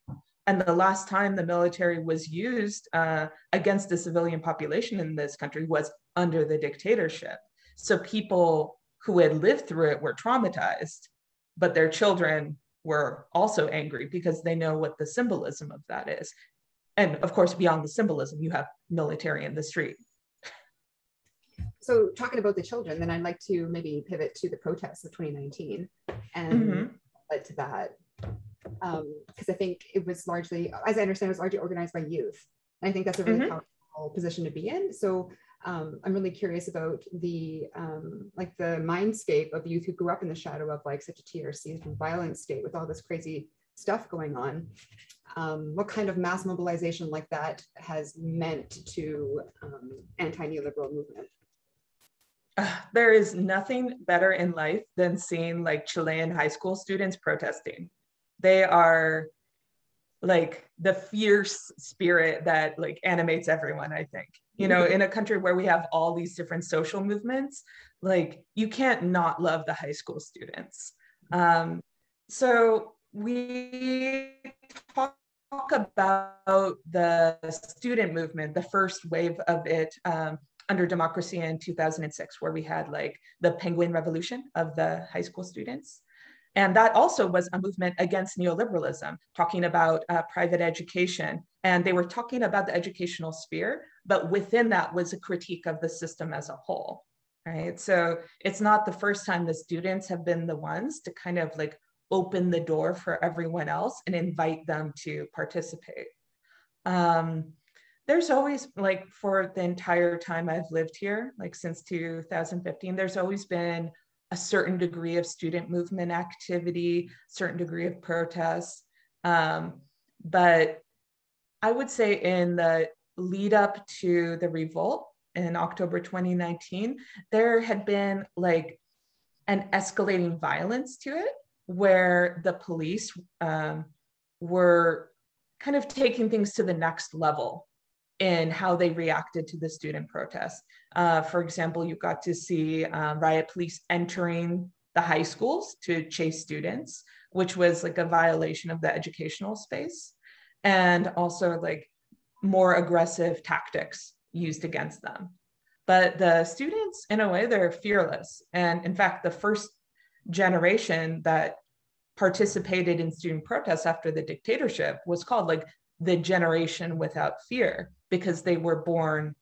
[SPEAKER 4] And the last time the military was used uh, against the civilian population in this country was under the dictatorship. So people who had lived through it were traumatized, but their children were also angry because they know what the symbolism of that is. And of course, beyond the symbolism, you have military in the street. <laughs>
[SPEAKER 2] So, talking about the children, then I'd like to maybe pivot to the protests of 2019 and mm-hmm. led to that because um, I think it was largely, as I understand, it was largely organized by youth. And I think that's a really mm-hmm. powerful position to be in. So um, I'm really curious about the um, like the mindscape of youth who grew up in the shadow of like such a TRC and violent state with all this crazy stuff going on. Um, what kind of mass mobilization like that has meant to um, anti-neoliberal movement?
[SPEAKER 4] Uh, there is nothing better in life than seeing like Chilean high school students protesting they are like the fierce spirit that like animates everyone i think. You know in a country where we have all these different social movements like you can't not love the high school students. Um, so we talk about the student movement the first wave of it um, under democracy in 2006 where we had like the penguin revolution of the high school students and that also was a movement against neoliberalism, talking about uh, private education. And they were talking about the educational sphere, but within that was a critique of the system as a whole, right? So it's not the first time the students have been the ones to kind of like open the door for everyone else and invite them to participate. Um, there's always like for the entire time I've lived here, like since 2015, there's always been a certain degree of student movement activity, certain degree of protest. Um, but I would say in the lead up to the revolt in October 2019, there had been like an escalating violence to it where the police um, were kind of taking things to the next level in how they reacted to the student protests. Uh, for example, you got to see uh, riot police entering the high schools to chase students, which was like a violation of the educational space, and also like more aggressive tactics used against them. But the students, in a way, they're fearless. And in fact, the first generation that participated in student protests after the dictatorship was called like the generation without fear because they were born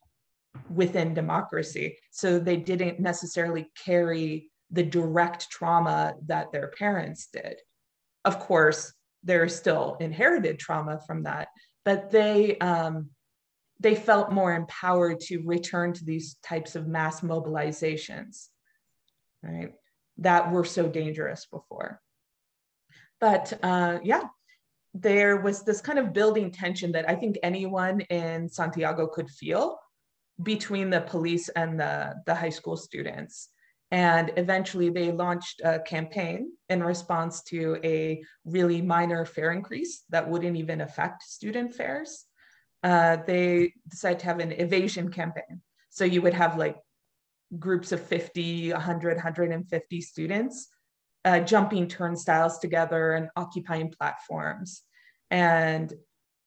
[SPEAKER 4] within democracy. So they didn't necessarily carry the direct trauma that their parents did. Of course, there's still inherited trauma from that, but they um, they felt more empowered to return to these types of mass mobilizations, right? That were so dangerous before. But uh, yeah, there was this kind of building tension that I think anyone in Santiago could feel between the police and the, the high school students. And eventually they launched a campaign in response to a really minor fare increase that wouldn't even affect student fares. Uh, they decided to have an evasion campaign. So you would have like groups of 50, 100, 150 students uh, jumping turnstiles together and occupying platforms. And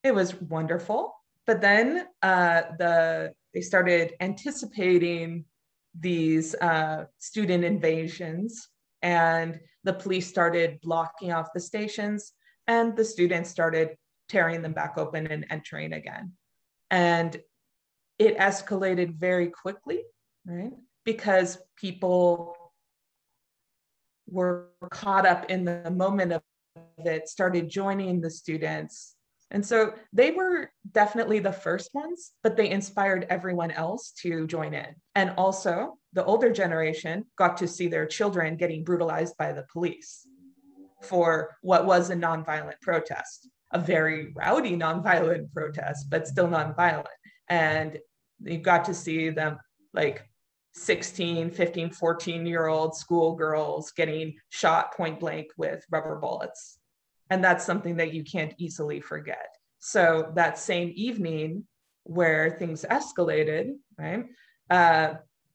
[SPEAKER 4] it was wonderful. But then uh, the they started anticipating these uh, student invasions and the police started blocking off the stations and the students started tearing them back open and entering again. And it escalated very quickly, right? Because people were caught up in the moment of it, started joining the students. And so they were definitely the first ones, but they inspired everyone else to join in. And also, the older generation got to see their children getting brutalized by the police for what was a nonviolent protest, a very rowdy nonviolent protest, but still nonviolent. And you got to see them like 16, 15, 14 year old schoolgirls getting shot point blank with rubber bullets. And that's something that you can't easily forget. So that same evening where things escalated, right? Uh,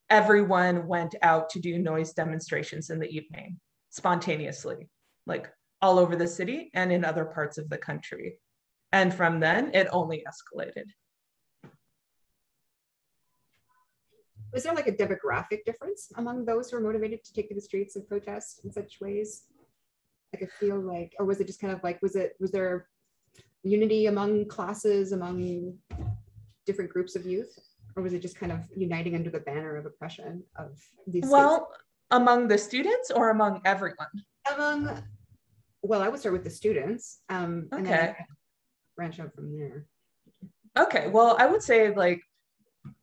[SPEAKER 4] everyone went out to do noise demonstrations in the evening spontaneously, like all over the city and in other parts of the country. And from then, it only escalated.
[SPEAKER 2] Was there like a demographic difference among those who were motivated to take to the streets and protest in such ways? Like I feel like, or was it just kind of like, was it, was there unity among classes, among different groups of youth? Or was it just kind of uniting under the banner of oppression of these?
[SPEAKER 4] Well, states? among the students or among everyone?
[SPEAKER 2] Among, well, I would start with the students. Um,
[SPEAKER 4] okay. And then
[SPEAKER 2] branch out from there.
[SPEAKER 4] Okay, well, I would say like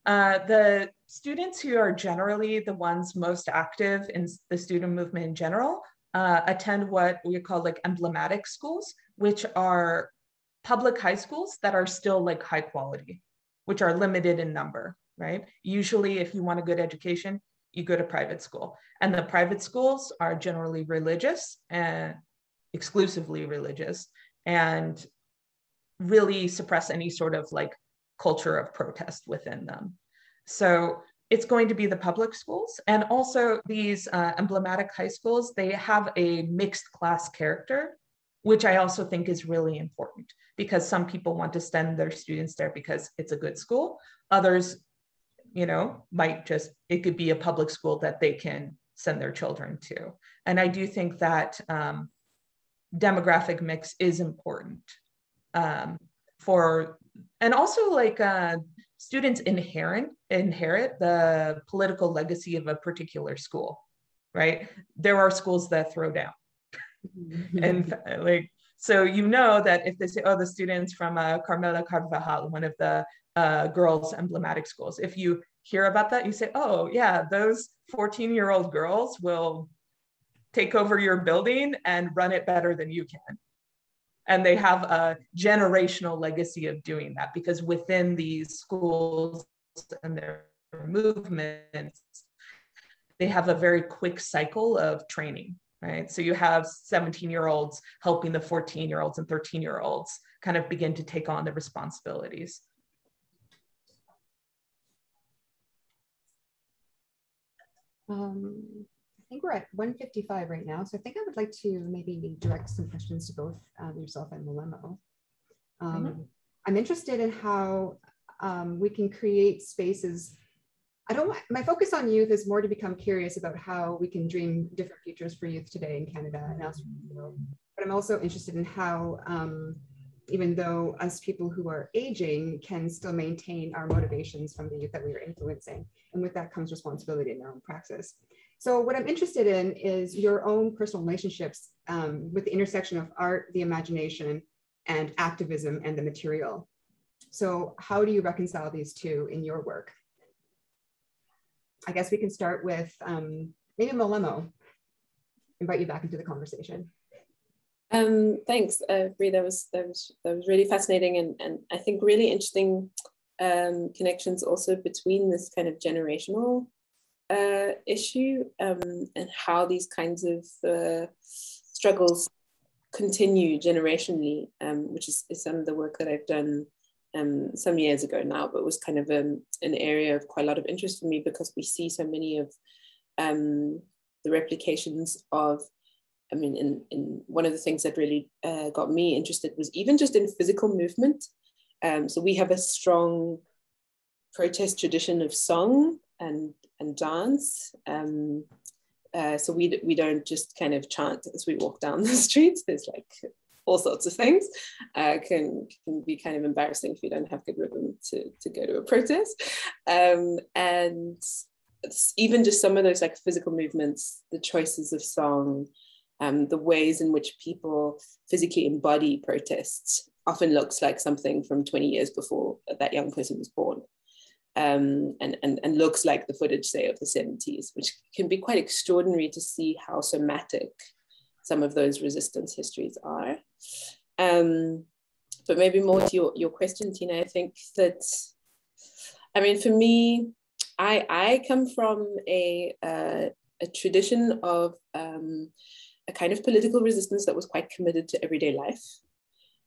[SPEAKER 4] uh, the students who are generally the ones most active in the student movement in general uh, attend what we call like emblematic schools, which are public high schools that are still like high quality, which are limited in number, right? Usually, if you want a good education, you go to private school. And the private schools are generally religious and exclusively religious and really suppress any sort of like culture of protest within them. So it's going to be the public schools and also these uh, emblematic high schools, they have a mixed class character, which I also think is really important because some people want to send their students there because it's a good school. Others, you know, might just, it could be a public school that they can send their children to. And I do think that um, demographic mix is important um, for and also like uh, students inherit inherit the political legacy of a particular school right? There are schools that throw down. Mm-hmm. and like so you know that if they say oh the students from uh, carmela carvajal one of the uh, girls emblematic schools if you hear about that you say oh yeah those 14 year old girls will take over your building and run it better than you can and they have a generational legacy of doing that because within these schools and their movements they have a very quick cycle of training right? So you have 17 year olds helping the 14 year olds and 13 year olds kind of begin to take on the responsibilities.
[SPEAKER 2] Um, think we're at 155 right now. So I think I would like to maybe direct some questions to both um, yourself and Molemo. Um, mm -hmm. I'm interested in how um, we can create spaces. I don't my focus on youth is more to become curious about how we can dream different futures for youth today in Canada and elsewhere in the world. But I'm also interested in how, um, even though us people who are aging can still maintain our motivations from the youth that we are influencing. And with that comes responsibility in our own praxis. So what I'm interested in is your own personal relationships um, with the intersection of art, the imagination, and activism and the material. So how do you reconcile these two in your work? I guess we can start with um, maybe Molemo, invite you back into the conversation.
[SPEAKER 3] Um, thanks, uh, Bree. That was that was that was really fascinating, and and I think really interesting um, connections also between this kind of generational uh, issue um, and how these kinds of uh, struggles continue generationally, um, which is, is, some of the work that I've done um, some years ago now, but was kind of um, an area of quite a lot of interest for me because we see so many of um, the replications of I mean, in, in one of the things that really uh, got me interested was even just in physical movement. Um, so we have a strong protest tradition of song and and dance. Um, uh, so we we don't just kind of chant as we walk down <laughs> the streets. There's like all sorts of things. Uh, can can be kind of embarrassing if you don't have good rhythm to to go to a protest. Um, and even just some of those like physical movements, the choices of song, um, the ways in which people physically embody protests often looks like something from 20 years before that young person was born um, and, and, and looks like the footage, say, of the 70s, which can be quite extraordinary to see how somatic some of those resistance histories are. Um, but maybe more to your, your question, Tina, I think that, I mean, for me, I, I come from a, uh, a tradition of um, a kind of political resistance that was quite committed to everyday life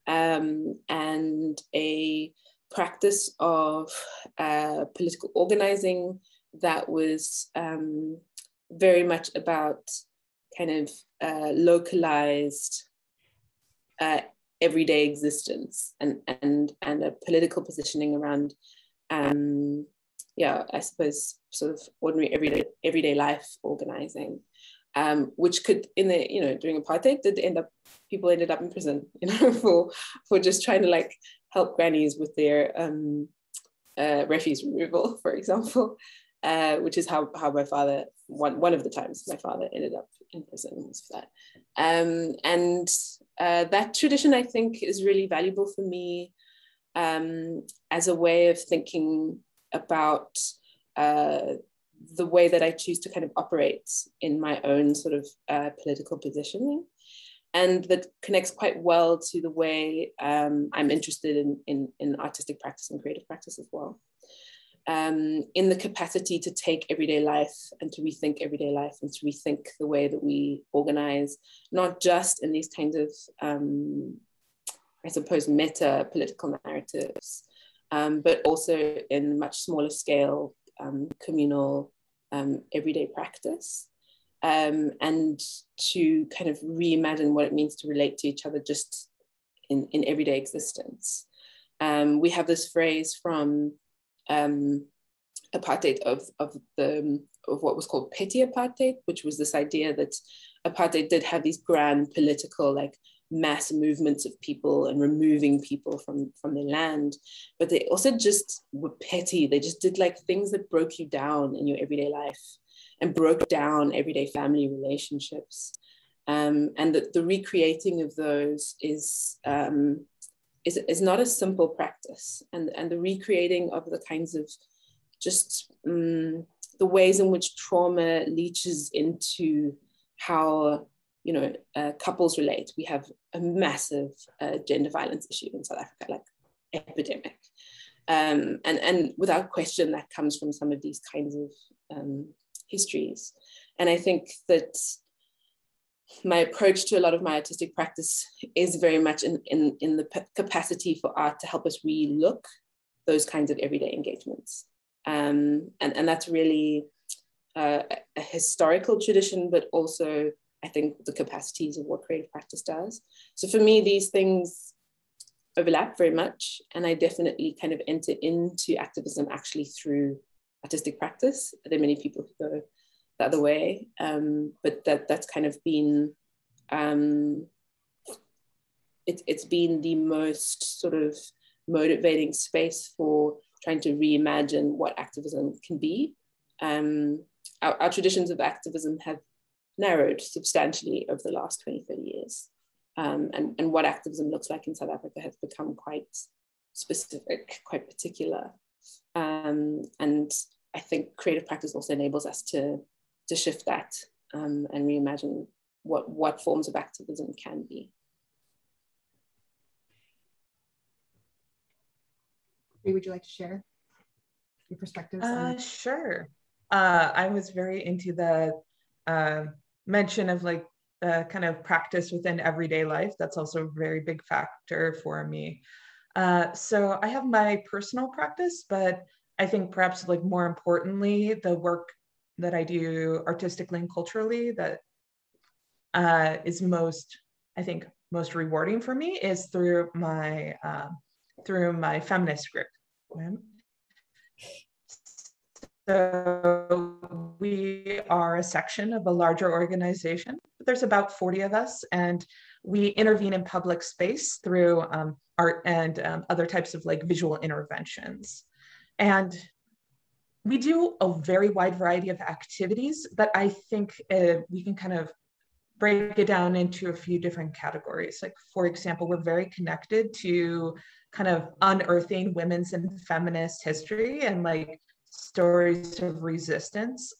[SPEAKER 3] um, and a practice of uh, political organizing that was um, very much about kind of uh, localized uh, everyday existence and, and, and a political positioning around, um, yeah, I suppose sort of ordinary everyday, everyday life organizing. Um, which could in the you know during apartheid did end up people ended up in prison <laughs> you know for for just trying to like help grannies with their um, uh, refuse removal, <laughs> for example, uh, which is how, how my father, one, one of the times my father ended up in prison was for that. Um, and uh, that tradition, I think, is really valuable for me um, as a way of thinking about uh, the way that I choose to kind of operate in my own sort of uh, political positioning and that connects quite well to the way um, I'm interested in, in, in, artistic practice and creative practice as well. Um, in the capacity to take everyday life and to rethink everyday life and to rethink the way that we organize, not just in these kinds of, um, I suppose, meta political narratives, um, but also in much smaller scale um, communal um, everyday practice um, and to kind of reimagine what it means to relate to each other just in, in everyday existence. Um, we have this phrase from um, apartheid of, of, the, of what was called petty apartheid, which was this idea that apartheid did have these grand political, like mass movements of people and removing people from, from their land. But they also just were petty. They just did like things that broke you down in your everyday life and broke down everyday family relationships. Um, and the, the recreating of those is, um, is, is not a simple practice. And, and the recreating of the kinds of just um, the ways in which trauma leaches into how you know uh, couples relate. We have a massive uh, gender violence issue in South Africa, like epidemic. Um, and, and without question, that comes from some of these kinds of um, histories. And I think that my approach to a lot of my artistic practice is very much in, in, in the capacity for art to help us relook those kinds of everyday engagements. Um, and, and that's really uh, a historical tradition, but also I think the capacities of what creative practice does. So for me, these things overlap very much. And I definitely kind of enter into activism actually through artistic practice. There are many people who go the other way, um, but that that's kind of been um, it, it's been the most sort of motivating space for trying to reimagine what activism can be. Um, our, our, traditions of activism have narrowed substantially over the last 20, 30 years. Um, and, and what activism looks like in South Africa has become quite specific, quite particular. Um, and I think creative practice also enables us to, to shift that um, and reimagine what, what forms of activism can be.
[SPEAKER 2] Would you like to share your perspectives?
[SPEAKER 4] Uh, sure. uh, I was very into the uh, mention of like the kind of practice within everyday life. That's also a very big factor for me. Uh, so I have my personal practice, but I think perhaps like more importantly, the work that I do artistically and culturally that uh, is most, I think, most rewarding for me is through my um, through my feminist group. So we are a section of a larger organization. There's about 40 of us, and we intervene in public space through um, art and um, other types of like visual interventions. And we do a very wide variety of activities, but I think uh, we can kind of break it down into a few different categories. Like, for example, we're very connected to kind of unearthing women's and feminist history and like stories of resistance,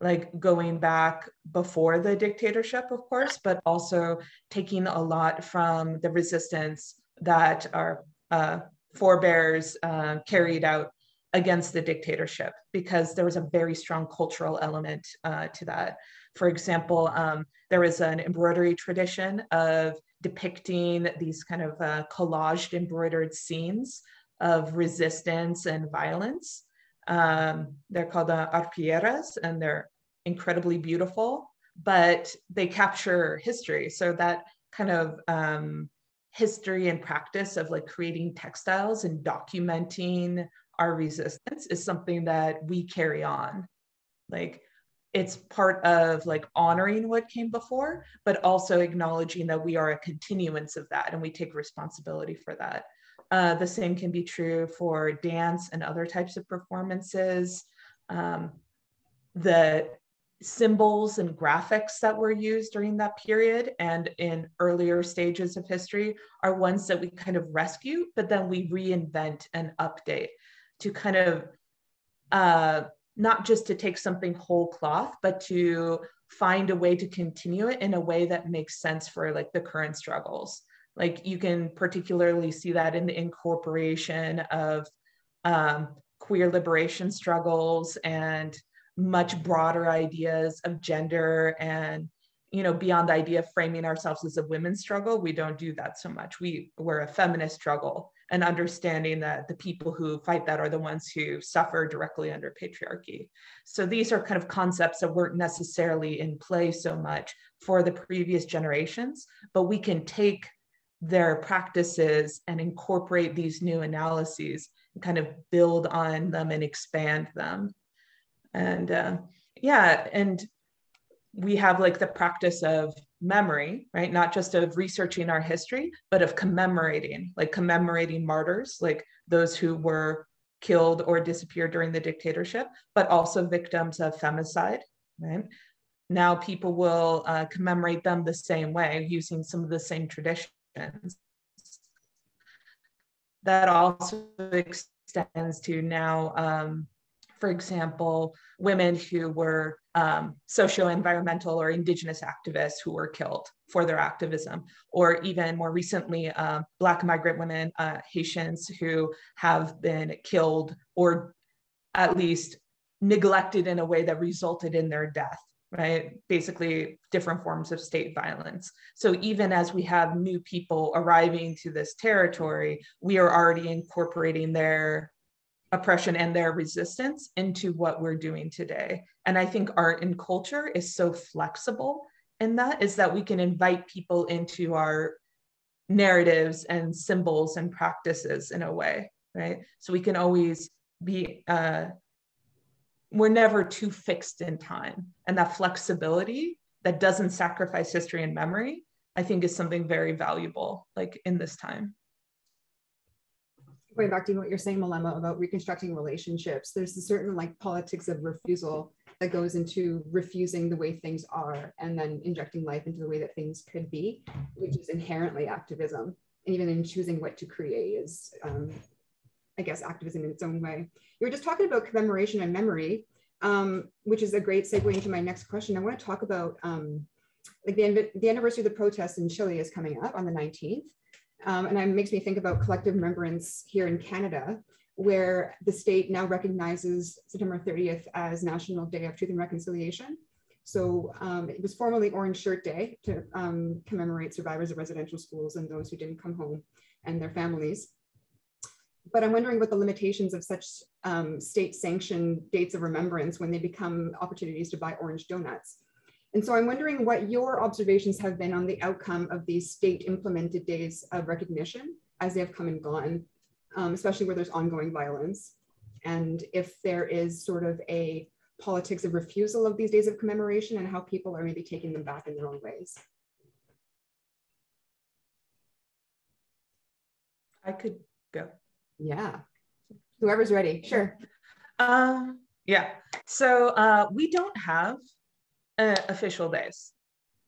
[SPEAKER 4] like going back before the dictatorship, of course, but also taking a lot from the resistance that our uh, forebears uh, carried out against the dictatorship because there was a very strong cultural element uh, to that. For example, um, was an embroidery tradition of depicting these kind of uh, collaged embroidered scenes of resistance and violence. Um, they're called uh, arpilleras and they're incredibly beautiful, but they capture history. So that kind of um, history and practice of like creating textiles and documenting our resistance is something that we carry on. Like it's part of like honoring what came before, but also acknowledging that we are a continuance of that and we take responsibility for that. Uh, the same can be true for dance and other types of performances. Um, the symbols and graphics that were used during that period and in earlier stages of history are ones that we kind of rescue, but then we reinvent and update to kind of uh, not just to take something whole cloth, but to find a way to continue it in a way that makes sense for like the current struggles. Like you can particularly see that in the incorporation of um, queer liberation struggles and much broader ideas of gender and you know beyond the idea of framing ourselves as a women's struggle we don't do that so much we we're a feminist struggle and understanding that the people who fight that are the ones who suffer directly under patriarchy. So these are kind of concepts that weren't necessarily in play so much for the previous generations, but we can take their practices and incorporate these new analyses and kind of build on them and expand them. And uh, yeah, and we have like the practice of memory, right? Not just of researching our history, but of commemorating, like commemorating martyrs, like those who were killed or disappeared during the dictatorship, but also victims of femicide, right? Now people will uh, commemorate them the same way using some of the same traditions. That also extends to now, um, for example, women who were um, socio-environmental or indigenous activists who were killed for their activism, or even more recently, um, Black migrant women, uh, Haitians who have been killed or at least neglected in a way that resulted in their death, right? Basically, different forms of state violence. So even as we have new people arriving to this territory, we are already incorporating their oppression and their resistance into what we're doing today. And I think art and culture is so flexible in that is that we can invite people into our narratives and symbols and practices in a way, right? So we can always be, uh, we're never too fixed in time. And that flexibility that doesn't sacrifice history and memory, I think is something very valuable, like in this time
[SPEAKER 2] going back to what you're saying, Molemo, about reconstructing relationships, there's a certain like politics of refusal that goes into refusing the way things are and then injecting life into the way that things could be, which is inherently activism. And even in choosing what to create is, um, I guess, activism in its own way. You were just talking about commemoration and memory, um, which is a great segue into my next question. I want to talk about um, like the, the anniversary of the protests in Chile is coming up on the 19th. Um, and it makes me think about collective remembrance here in Canada, where the state now recognizes September 30th as National Day of Truth and Reconciliation. So um, it was formerly Orange Shirt Day to um, commemorate survivors of residential schools and those who didn't come home and their families. But I'm wondering what the limitations of such um, state sanctioned dates of remembrance when they become opportunities to buy orange donuts. And so I'm wondering what your observations have been on the outcome of these state implemented days of recognition as they have come and gone, um, especially where there's ongoing violence. And if there is sort of a politics of refusal of these days of commemoration and how people are maybe taking them back in their own ways.
[SPEAKER 4] I could go.
[SPEAKER 2] Yeah. Whoever's ready, sure.
[SPEAKER 4] Um, yeah. So uh, we don't have uh, official days,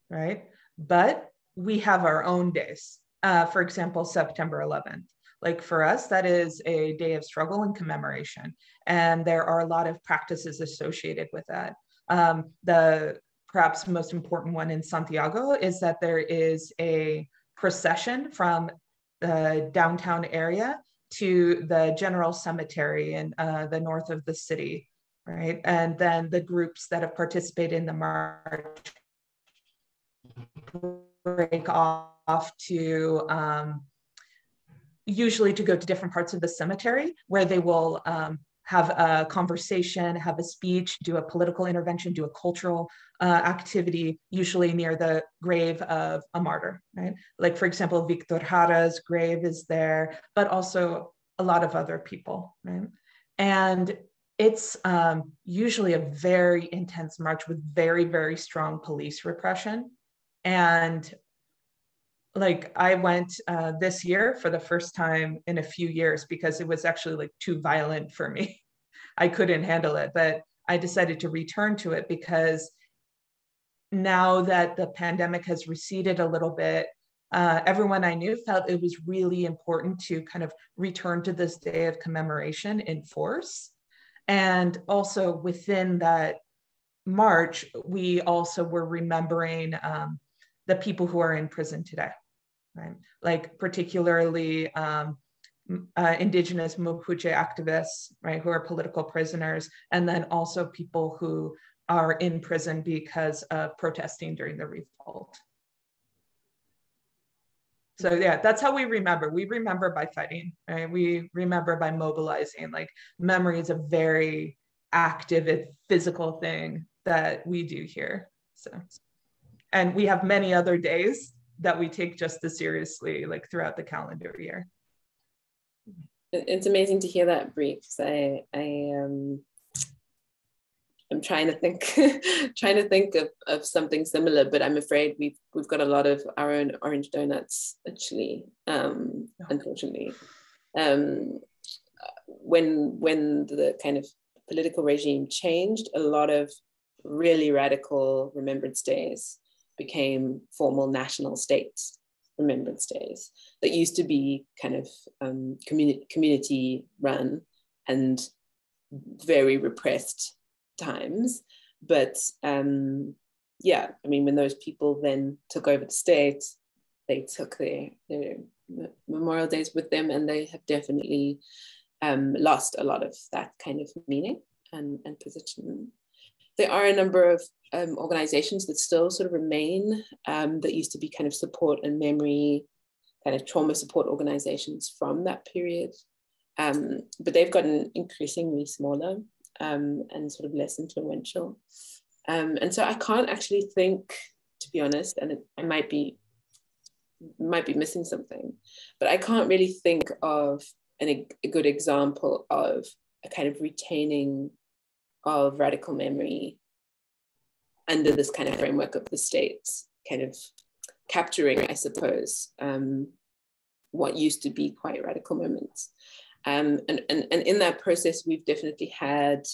[SPEAKER 4] right? But we have our own days. Uh, for example, September 11th. Like for us, that is a day of struggle and commemoration. And there are a lot of practices associated with that. Um, the perhaps most important one in Santiago is that there is a procession from the downtown area to the general cemetery in uh, the north of the city, right? And then the groups that have participated in the march break off to um, usually to go to different parts of the cemetery where they will um, have a conversation, have a speech, do a political intervention, do a cultural uh, activity, usually near the grave of a martyr, right? Like, for example, Victor Jara's grave is there, but also a lot of other people, right? And it's um, usually a very intense march with very, very strong police repression. And like I went uh, this year for the first time in a few years because it was actually like too violent for me. <laughs> I couldn't handle it, but I decided to return to it because now that the pandemic has receded a little bit, uh, everyone I knew felt it was really important to kind of return to this day of commemoration in force. And also within that March, we also were remembering um, the people who are in prison today right? Like particularly um, uh, indigenous Mapuche activists, right, who are political prisoners, and then also people who are in prison because of protesting during the revolt. So yeah, that's how we remember. We remember by fighting, right? We remember by mobilizing. Like memory is a very active physical thing that we do here. So, and we have many other days that we take just as seriously like throughout the calendar year.
[SPEAKER 3] It's amazing to hear that, Bree, because I, I um, I'm trying to think, <laughs> trying to think of, of something similar, but I'm afraid we've we've got a lot of our own orange donuts actually, um, oh. unfortunately. Um, when when the kind of political regime changed, a lot of really radical remembrance days became formal national states remembrance days that used to be kind of um, community, community run and very repressed times. But um, yeah, I mean, when those people then took over the state, they took their, their memorial days with them and they have definitely um, lost a lot of that kind of meaning and, and position. There are a number of um, organizations that still sort of remain um, that used to be kind of support and memory, kind of trauma support organizations from that period. Um, but they've gotten increasingly smaller um, and sort of less influential. Um, and so I can't actually think, to be honest, and it, I might be might be missing something, but I can't really think of an, a good example of a kind of retaining of radical memory under this kind of framework of the states, kind of capturing, I suppose, um, what used to be quite radical moments. Um, and, and, and in that process, we've definitely had,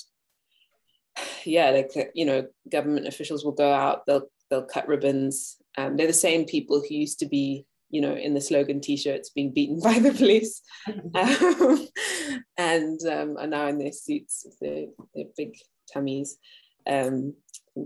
[SPEAKER 3] yeah, like, you know, government officials will go out, they'll, they'll cut ribbons. Um, they're the same people who used to be, you know, in the slogan t-shirts being beaten <laughs> by the police um, <laughs> and um, are now in their suits with their, their big tummies. Um,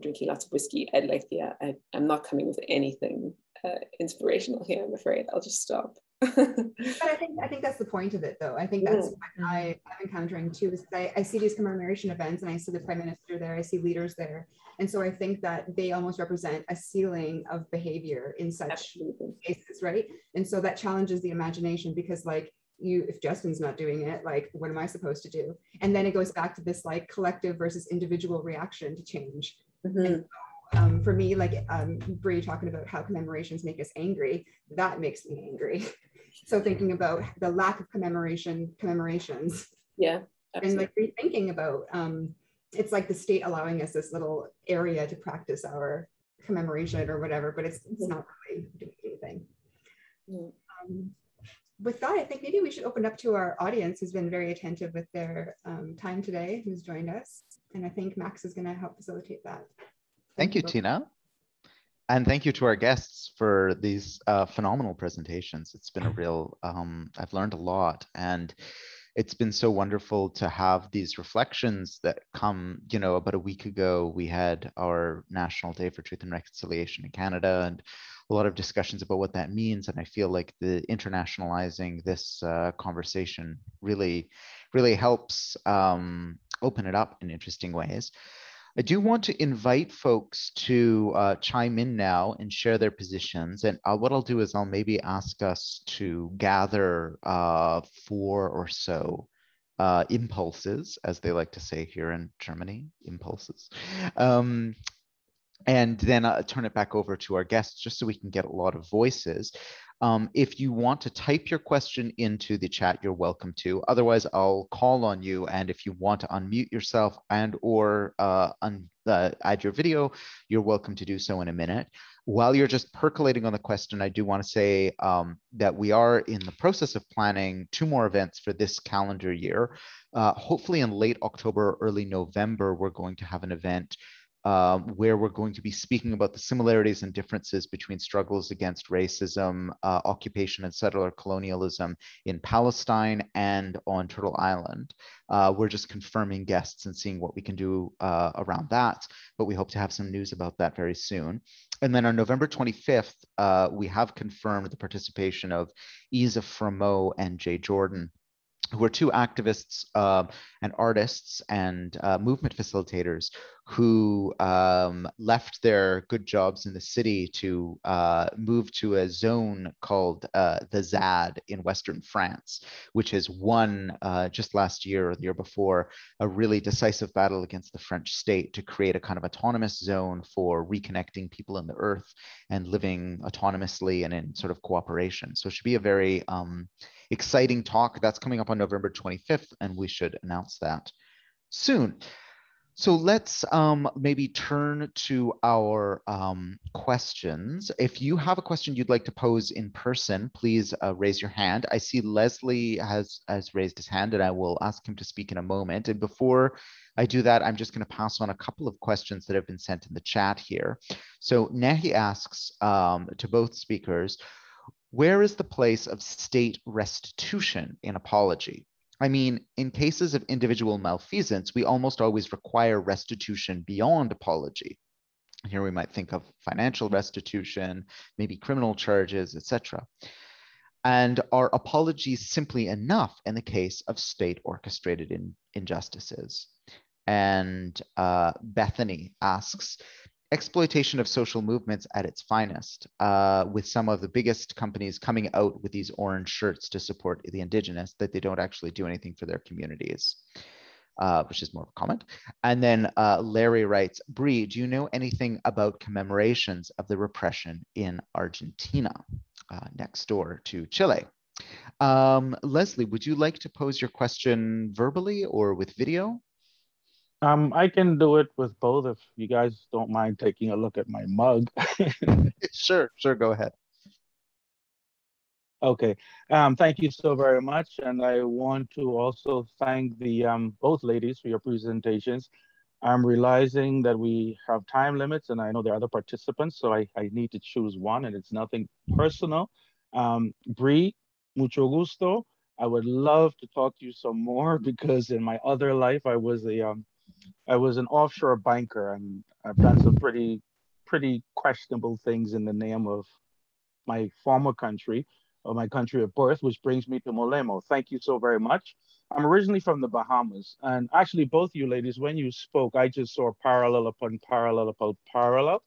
[SPEAKER 3] drinking lots of whiskey. I'd like, yeah, I, am not coming with anything uh, inspirational here, I'm afraid. I'll just stop. <laughs>
[SPEAKER 2] but I think I think that's the point of it, though. I think that's what I, I'm encountering too. Is I, I see these commemoration events, and I see the prime minister there, I see leaders there, and so I think that they almost represent a ceiling of behavior in such Absolutely. cases, right? And so that challenges the imagination because, like, you if Justin's not doing it, like, what am I supposed to do? And then it goes back to this like collective versus individual reaction to change. Mm-hmm. And um, for me, like um, Bree talking about how commemorations make us angry, that makes me angry. <laughs> so thinking about the lack of commemoration, commemorations.
[SPEAKER 3] Yeah.
[SPEAKER 2] Absolutely. And like rethinking about, um, it's like the state allowing us this little area to practice our commemoration or whatever, but it's, it's mm-hmm. not really doing anything. Um, with that, I think maybe we should open up to our audience who's been very attentive with their um, time today, who's joined us. And I think Max is going to help facilitate that.
[SPEAKER 1] Thank you, Tina. And thank you to our guests for these uh, phenomenal presentations. It's been a real, um, I've learned a lot. And it's been so wonderful to have these reflections that come, you know, about a week ago, we had our National Day for Truth and Reconciliation in Canada and a lot of discussions about what that means. And I feel like the internationalizing this uh, conversation really, really helps um, open it up in interesting ways. I do want to invite folks to uh, chime in now and share their positions. And uh, what I'll do is I'll maybe ask us to gather uh, four or so uh, impulses, as they like to say here in Germany, impulses. Um, and then uh, turn it back over to our guests just so we can get a lot of voices. Um, if you want to type your question into the chat, you're welcome to. Otherwise, I'll call on you. And if you want to unmute yourself and or uh, un, uh, add your video, you're welcome to do so in a minute. While you're just percolating on the question, I do want to say um, that we are in the process of planning two more events for this calendar year. Uh, hopefully in late October, early November, we're going to have an event um, where we're going to be speaking about the similarities and differences between struggles against racism, uh, occupation, and settler colonialism in Palestine and on Turtle Island. Uh, we're just confirming guests and seeing what we can do uh, around that, but we hope to have some news about that very soon. And then on November 25th, uh, we have confirmed the participation of Isa Fremeaux and Jay Jordan who are two activists uh, and artists and uh, movement facilitators who um, left their good jobs in the city to uh, move to a zone called uh, the ZAD in Western France, which has won uh, just last year or the year before a really decisive battle against the French state to create a kind of autonomous zone for reconnecting people in the earth and living autonomously and in sort of cooperation. So it should be a very um, exciting talk. That's coming up on November 25th, and we should announce that soon. So let's um, maybe turn to our um, questions. If you have a question you'd like to pose in person, please uh, raise your hand. I see Leslie has, has raised his hand and I will ask him to speak in a moment. And before I do that, I'm just gonna pass on a couple of questions that have been sent in the chat here. So Nahi asks um, to both speakers, where is the place of state restitution in apology? I mean, in cases of individual malfeasance, we almost always require restitution beyond apology. Here we might think of financial restitution, maybe criminal charges, etc. And are apologies simply enough in the case of state orchestrated in, injustices? And uh, Bethany asks, exploitation of social movements at its finest, uh, with some of the biggest companies coming out with these orange shirts to support the indigenous, that they don't actually do anything for their communities, uh, which is more of a comment. And then uh, Larry writes, Bree, do you know anything about commemorations of the repression in Argentina, uh, next door to Chile? Um, Leslie, would you like to pose your question verbally or with video?
[SPEAKER 5] Um, I can do it with both if you guys don't mind taking a look at my mug. <laughs>
[SPEAKER 1] sure, sure, go ahead.
[SPEAKER 5] Okay, um, thank you so very much. And I want to also thank the um, both ladies for your presentations. I'm realizing that we have time limits and I know there are other participants, so I, I need to choose one and it's nothing personal. Um, Bree, mucho gusto. I would love to talk to you some more <laughs> because in my other life, I was a um, I was an offshore banker and I've done some pretty, pretty questionable things in the name of my former country. or my country of birth, which brings me to Molemo. Thank you so very much. I'm originally from the Bahamas, and actually, both you ladies, when you spoke, I just saw parallel upon parallel upon parallel.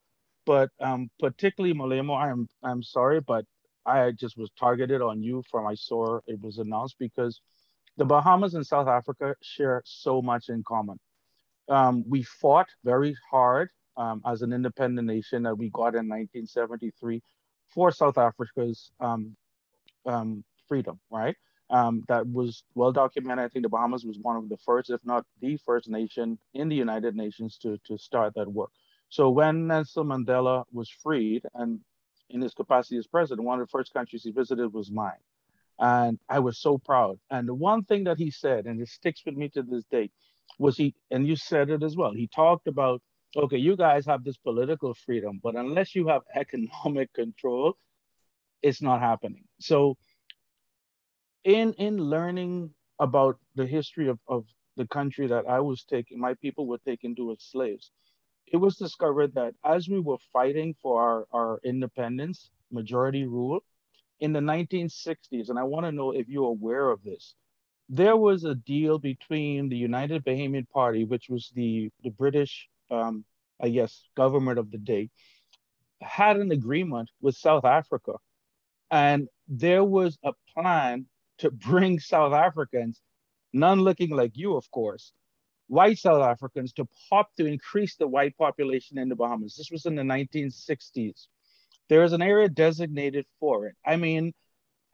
[SPEAKER 5] But um, particularly Molemo, I'm I'm sorry, but I just was targeted on you from I saw it was announced because the Bahamas and South Africa share so much in common. Um, we fought very hard um, as an independent nation that we got in 1973 for South Africa's um, um, freedom, right? Um, that was well documented. I think the Bahamas was one of the first, if not the first nation in the United Nations to, to start that work. So when Nelson Mandela was freed and in his capacity as president, one of the first countries he visited was mine. And I was so proud. And the one thing that he said, and it sticks with me to this day, was he, and you said it as well, he talked about, okay, you guys have this political freedom, but unless you have economic <laughs> control, it's not happening. So in in learning about the history of, of the country that I was taking, my people were taken to as slaves, it was discovered that as we were fighting for our, our independence, majority rule, in the 1960s, and I want to know if you're aware of this, there was a deal between the United Bahamian Party, which was the, the British, um, I guess, government of the day, had an agreement with South Africa. And there was a plan to bring <laughs> South Africans, none looking like you, of course, white South Africans to pop to increase the white population in the Bahamas. This was in the 1960s. There is an area designated for it. I mean,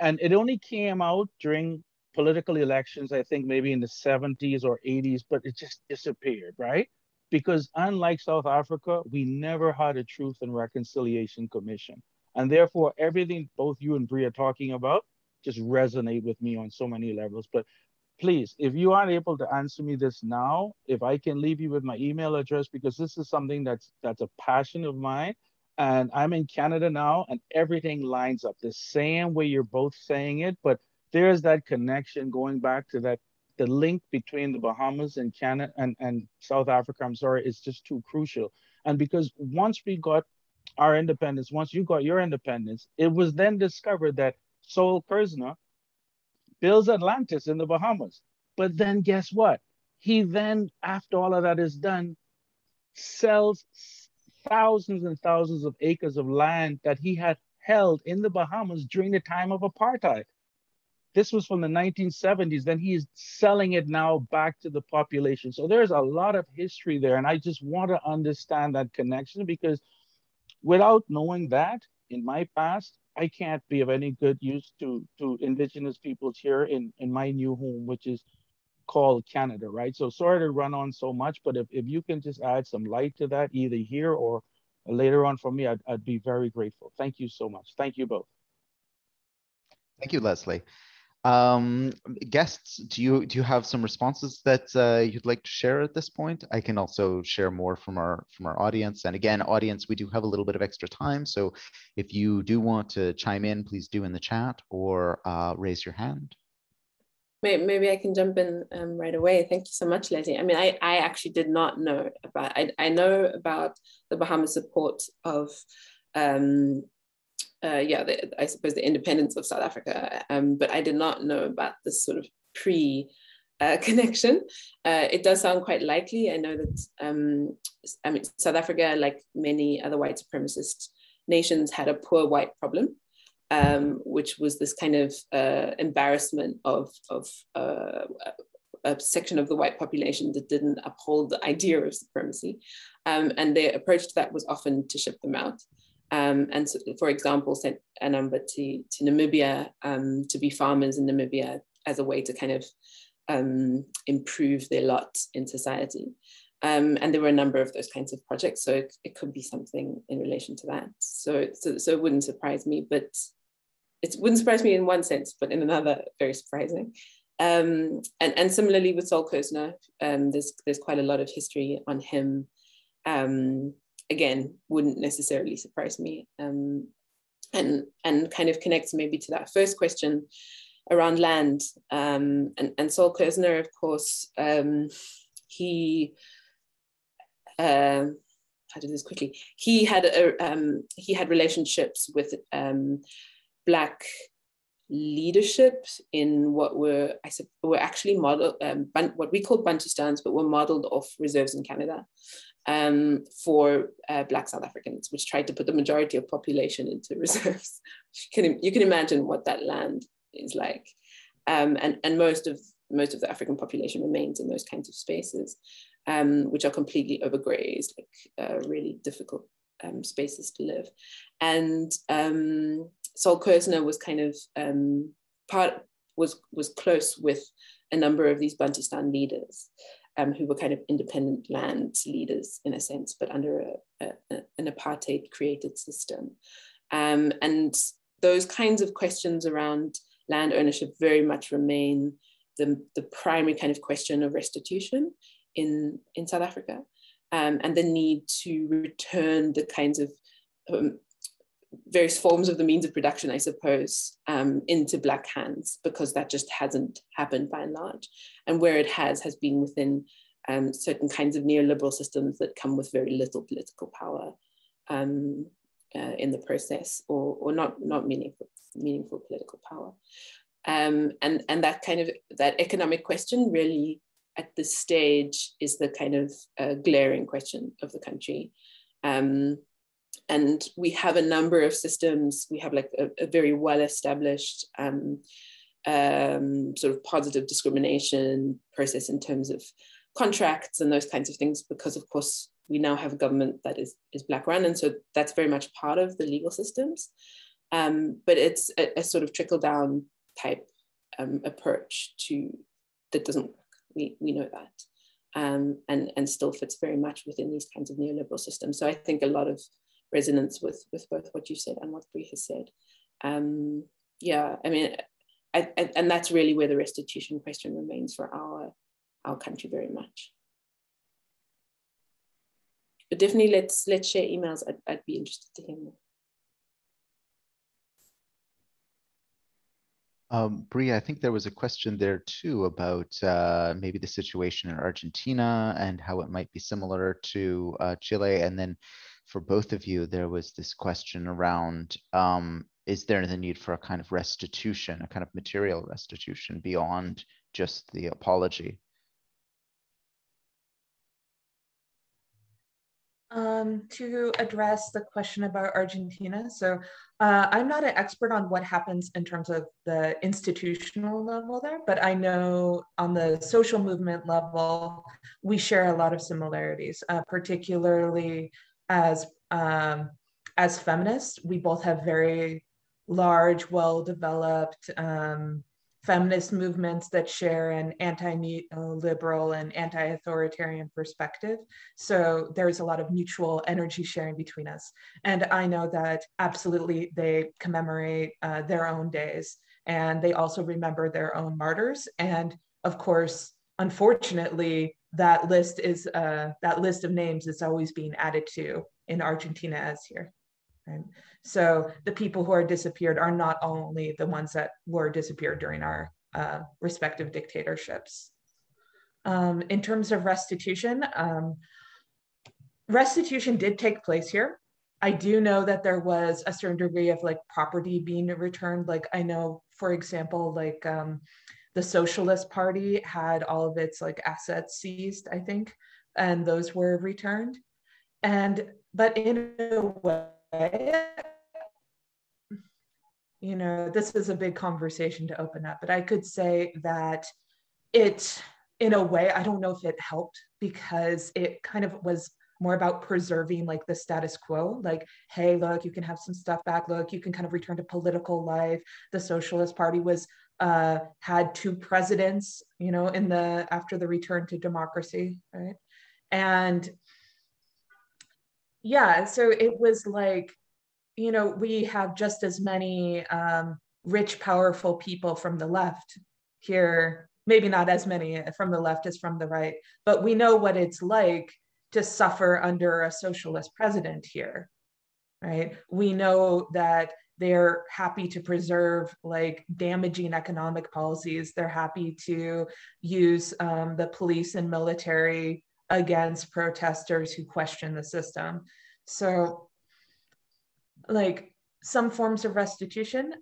[SPEAKER 5] and it only came out during political elections, I think maybe in the 70s or 80s, but it just disappeared, right? Because unlike South Africa, we never had a Truth and Reconciliation Commission. And therefore, everything both you and Bree are talking about just resonate with me on so many levels. But please, if you aren't able to answer me this now, if I can leave you with my email address, because this is something that's that's a passion of mine. And I'm in Canada now, and everything lines up the same way you're both saying it, but there's that connection going back to that the link between the Bahamas and Canada and, and South Africa, I'm sorry, is just too crucial. And because once we got our independence, once you got your independence, it was then discovered that Sol Kerzner builds Atlantis in the Bahamas. But then guess what? He then, after all of that is done, sells thousands and thousands of acres of land that he had held in the Bahamas during the time of apartheid. This was from the 1970s. Then he is selling it now back to the population. So there's a lot of history there. And I just want to understand that connection because without knowing that in my past, I can't be of any good use to to indigenous peoples here in in my new home, which is called Canada, right? So sorry to run on so much, but if, if you can just add some light to that, either here or later on for me, I'd, I'd be very grateful. Thank you so much. Thank you both.
[SPEAKER 1] Thank you, Leslie. Um, guests, do you do you have some responses that uh, you'd like to share at this point? I can also share more from our from our audience. And again, audience, we do have a little bit of extra time, so if you do want to chime in, please do in the chat or uh, raise your hand.
[SPEAKER 3] Maybe I can jump in um, right away. Thank you so much, Letty. I mean, I, I actually did not know about, I, I know about the Bahamas support of um, uh, yeah, the, I suppose the independence of South Africa. Um, but I did not know about this sort of pre uh, <laughs> connection. Uh, it does sound quite likely. I know that um, I mean South Africa, like many other white supremacist nations, had a poor white problem, um, which was this kind of uh, embarrassment of of uh, a section of the white population that didn't uphold the idea of supremacy, um, and their approach to that was often to ship them out. Um, and so, for example, sent a number to, to Namibia um, to be farmers in Namibia as a way to kind of um, improve their lot in society. Um, and there were a number of those kinds of projects. So it, it, could be something in relation to that. So, so, so it wouldn't surprise me, but it wouldn't surprise me in one sense, but in another, very surprising. Um, and, and similarly with Sol Kerzner, um, there's, there's quite a lot of history on him um, again wouldn't necessarily surprise me um, and and kind of connects maybe to that first question around land um, and, and Sol Kerzner of course um, he uh, how did this quickly? He had a, um, he had relationships with um, black leadership in what were I said were actually modeled um, what we call Bantustans, but were modeled off reserves in Canada um, for uh, Black South Africans, which tried to put the majority of population into <laughs> reserves. you, can, you can imagine what that land is like, um, and and most of most of the African population remains in those kinds of spaces, um, which are completely overgrazed, like uh, really difficult um, spaces to live. And um, Sol was kind of um, part was was close with a number of these Bantustan leaders um, who were kind of independent land leaders in a sense, but under a, a, an apartheid created system. Um, and those kinds of questions around land ownership very much remain the, the primary kind of question of restitution in, in South Africa um, and the need to return the kinds of um, various forms of the means of production, I suppose, um, into Black hands, because that just hasn't happened by and large. And where it has, has been within um, certain kinds of neoliberal systems that come with very little political power um, uh, in the process, or, or not, not meaningful, meaningful political power. Um, and, and that kind of, that economic question really at this stage is the kind of uh, glaring question of the country. Um, and we have a number of systems. We have like a, a very well established um, um, sort of positive discrimination process in terms of contracts and those kinds of things, because of course we now have a government that is, is black run. And so that's very much part of the legal systems. Um, but it's a, a, sort of trickle down type um, approach to that doesn't work. We, we know that. Um, and, and still fits very much within these kinds of neoliberal systems. So I think a lot of resonance with with both what you said and what Bree has said. Um, yeah, I mean, I, I, and that's really where the restitution question remains for our our country very much. But definitely, let's let's share emails. I'd, I'd be interested to hear more.
[SPEAKER 1] Um, Bree, I think there was a question there too about uh, maybe the situation in Argentina and how it might be similar to uh, Chile. And then for both of you, there was this question around um, is there the need for a kind of restitution, a kind of material restitution beyond just the apology?
[SPEAKER 4] Um, to address the question about Argentina, so uh, I'm not an expert on what happens in terms of the institutional level there, but I know on the social movement level, we share a lot of similarities, uh, particularly as um, as feminists, we both have very large, well-developed um, feminist movements that share an anti-liberal and anti-authoritarian perspective. So there's a lot of mutual energy sharing between us. And I know that absolutely they commemorate uh, their own days and they also remember their own martyrs. And of course, unfortunately, that list is uh, that list of names is always being added to in Argentina as here. Right? So the people who are disappeared are not only the ones that were disappeared during our uh, respective dictatorships. Um, in terms of restitution, um, restitution did take place here. I do know that there was a certain degree of like property being returned. Like I know, for example, like um, the Socialist Party had all of its like assets seized, I think, and those were returned. And but in a way, you know, this is a big conversation to open up, but I could say that it, in a way, I don't know if it helped because it kind of was more about preserving like the status quo. Like hey look you can have some stuff back. Look you can kind of return to political life. The socialist party was uh, had two presidents, you know, in the after the return to democracy, right? And yeah, so it was like, you know, we have just as many um, rich, powerful people from the left here, maybe not as many from the left as from the right, but we know what it's like to suffer under a socialist president here, right? We know that they're happy to preserve like damaging economic policies. They're happy to use um, the police and military against protesters who question the system. So, like some forms of restitution,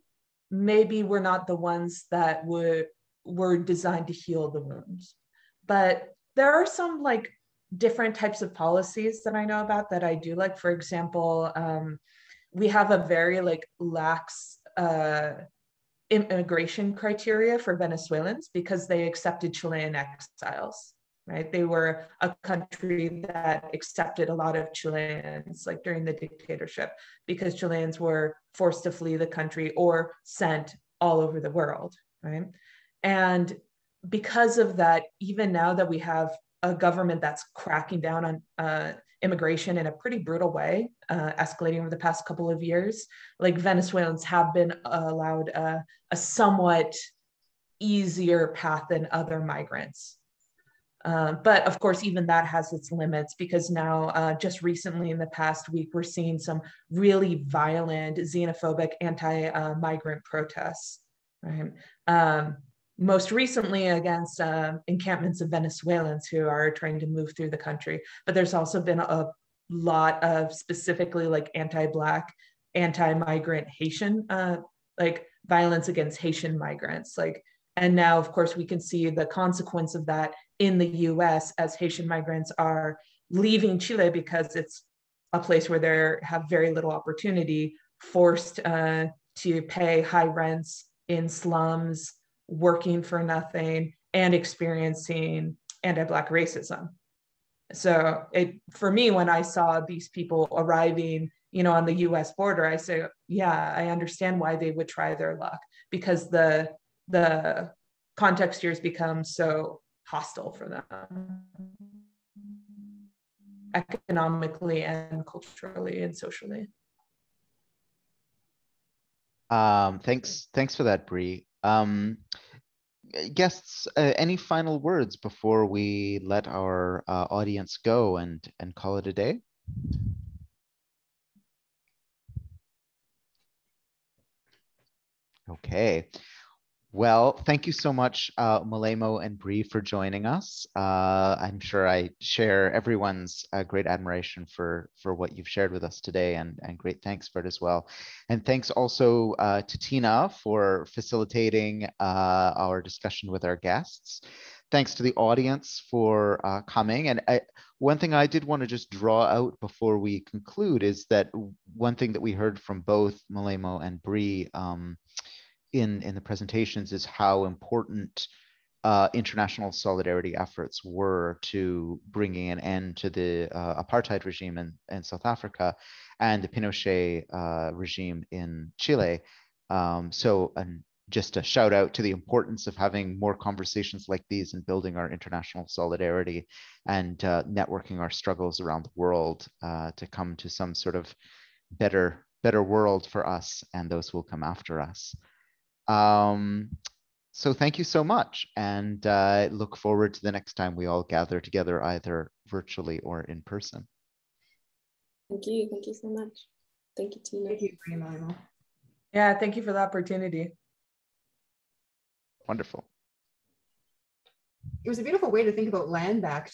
[SPEAKER 4] maybe we're not the ones that would were designed to heal the wounds. But there are some like different types of policies that I know about that I do like. For example, um, we have a very like lax uh, immigration criteria for Venezuelans because they accepted Chilean exiles right? They were a country that accepted a lot of Chileans, like during the dictatorship, because Chileans were forced to flee the country or sent all over the world, right? And because of that, even now that we have a government that's cracking down on uh, immigration in a pretty brutal way, uh, escalating over the past couple of years, like Venezuelans have been allowed a, a somewhat easier path than other migrants uh, but of course, even that has its limits because now, uh, just recently in the past week, we're seeing some really violent, xenophobic, anti migrant protests, right? Um, most recently against uh, encampments of Venezuelans who are trying to move through the country. But there's also been a lot of specifically like anti Black, anti migrant Haitian, uh, like violence against Haitian migrants. Like and now, of course, we can see the consequence of that in the US as Haitian migrants are leaving Chile because it's a place where they have very little opportunity, forced uh, to pay high rents in slums, working for nothing, and experiencing anti-Black racism. So it for me, when I saw these people arriving, you know, on the US border, I say, yeah, I understand why they would try their luck because the the context here has become so hostile for them economically and culturally and socially.
[SPEAKER 1] Um, thanks, thanks for that, Bree. Um, guests, uh, any final words before we let our uh, audience go and and call it a day? Okay. Well, thank you so much, uh, Molemo and Bree, for joining us. Uh, I'm sure I share everyone's uh, great admiration for, for what you've shared with us today, and, and great thanks for it as well. And thanks also uh, to Tina for facilitating uh, our discussion with our guests. Thanks to the audience for uh, coming. And I, one thing I did want to just draw out before we conclude is that one thing that we heard from both Molemo and Bree um, in in the presentations is how important uh, international solidarity efforts were to bringing an end to the uh, apartheid regime in, in South Africa and the Pinochet uh, regime in Chile. Um, so, and just a shout out to the importance of having more conversations like these and building our international solidarity and uh, networking our struggles around the world uh, to come to some sort of better better world for us and those who will come after us. Um, so thank you so much and uh, look forward to the next time we all gather together either virtually or in person.
[SPEAKER 3] Thank you. Thank you so much. Thank you, Tina.
[SPEAKER 2] Thank you, Prima.
[SPEAKER 4] Yeah, thank you for the opportunity.
[SPEAKER 1] Wonderful.
[SPEAKER 2] It was a beautiful way to think about land back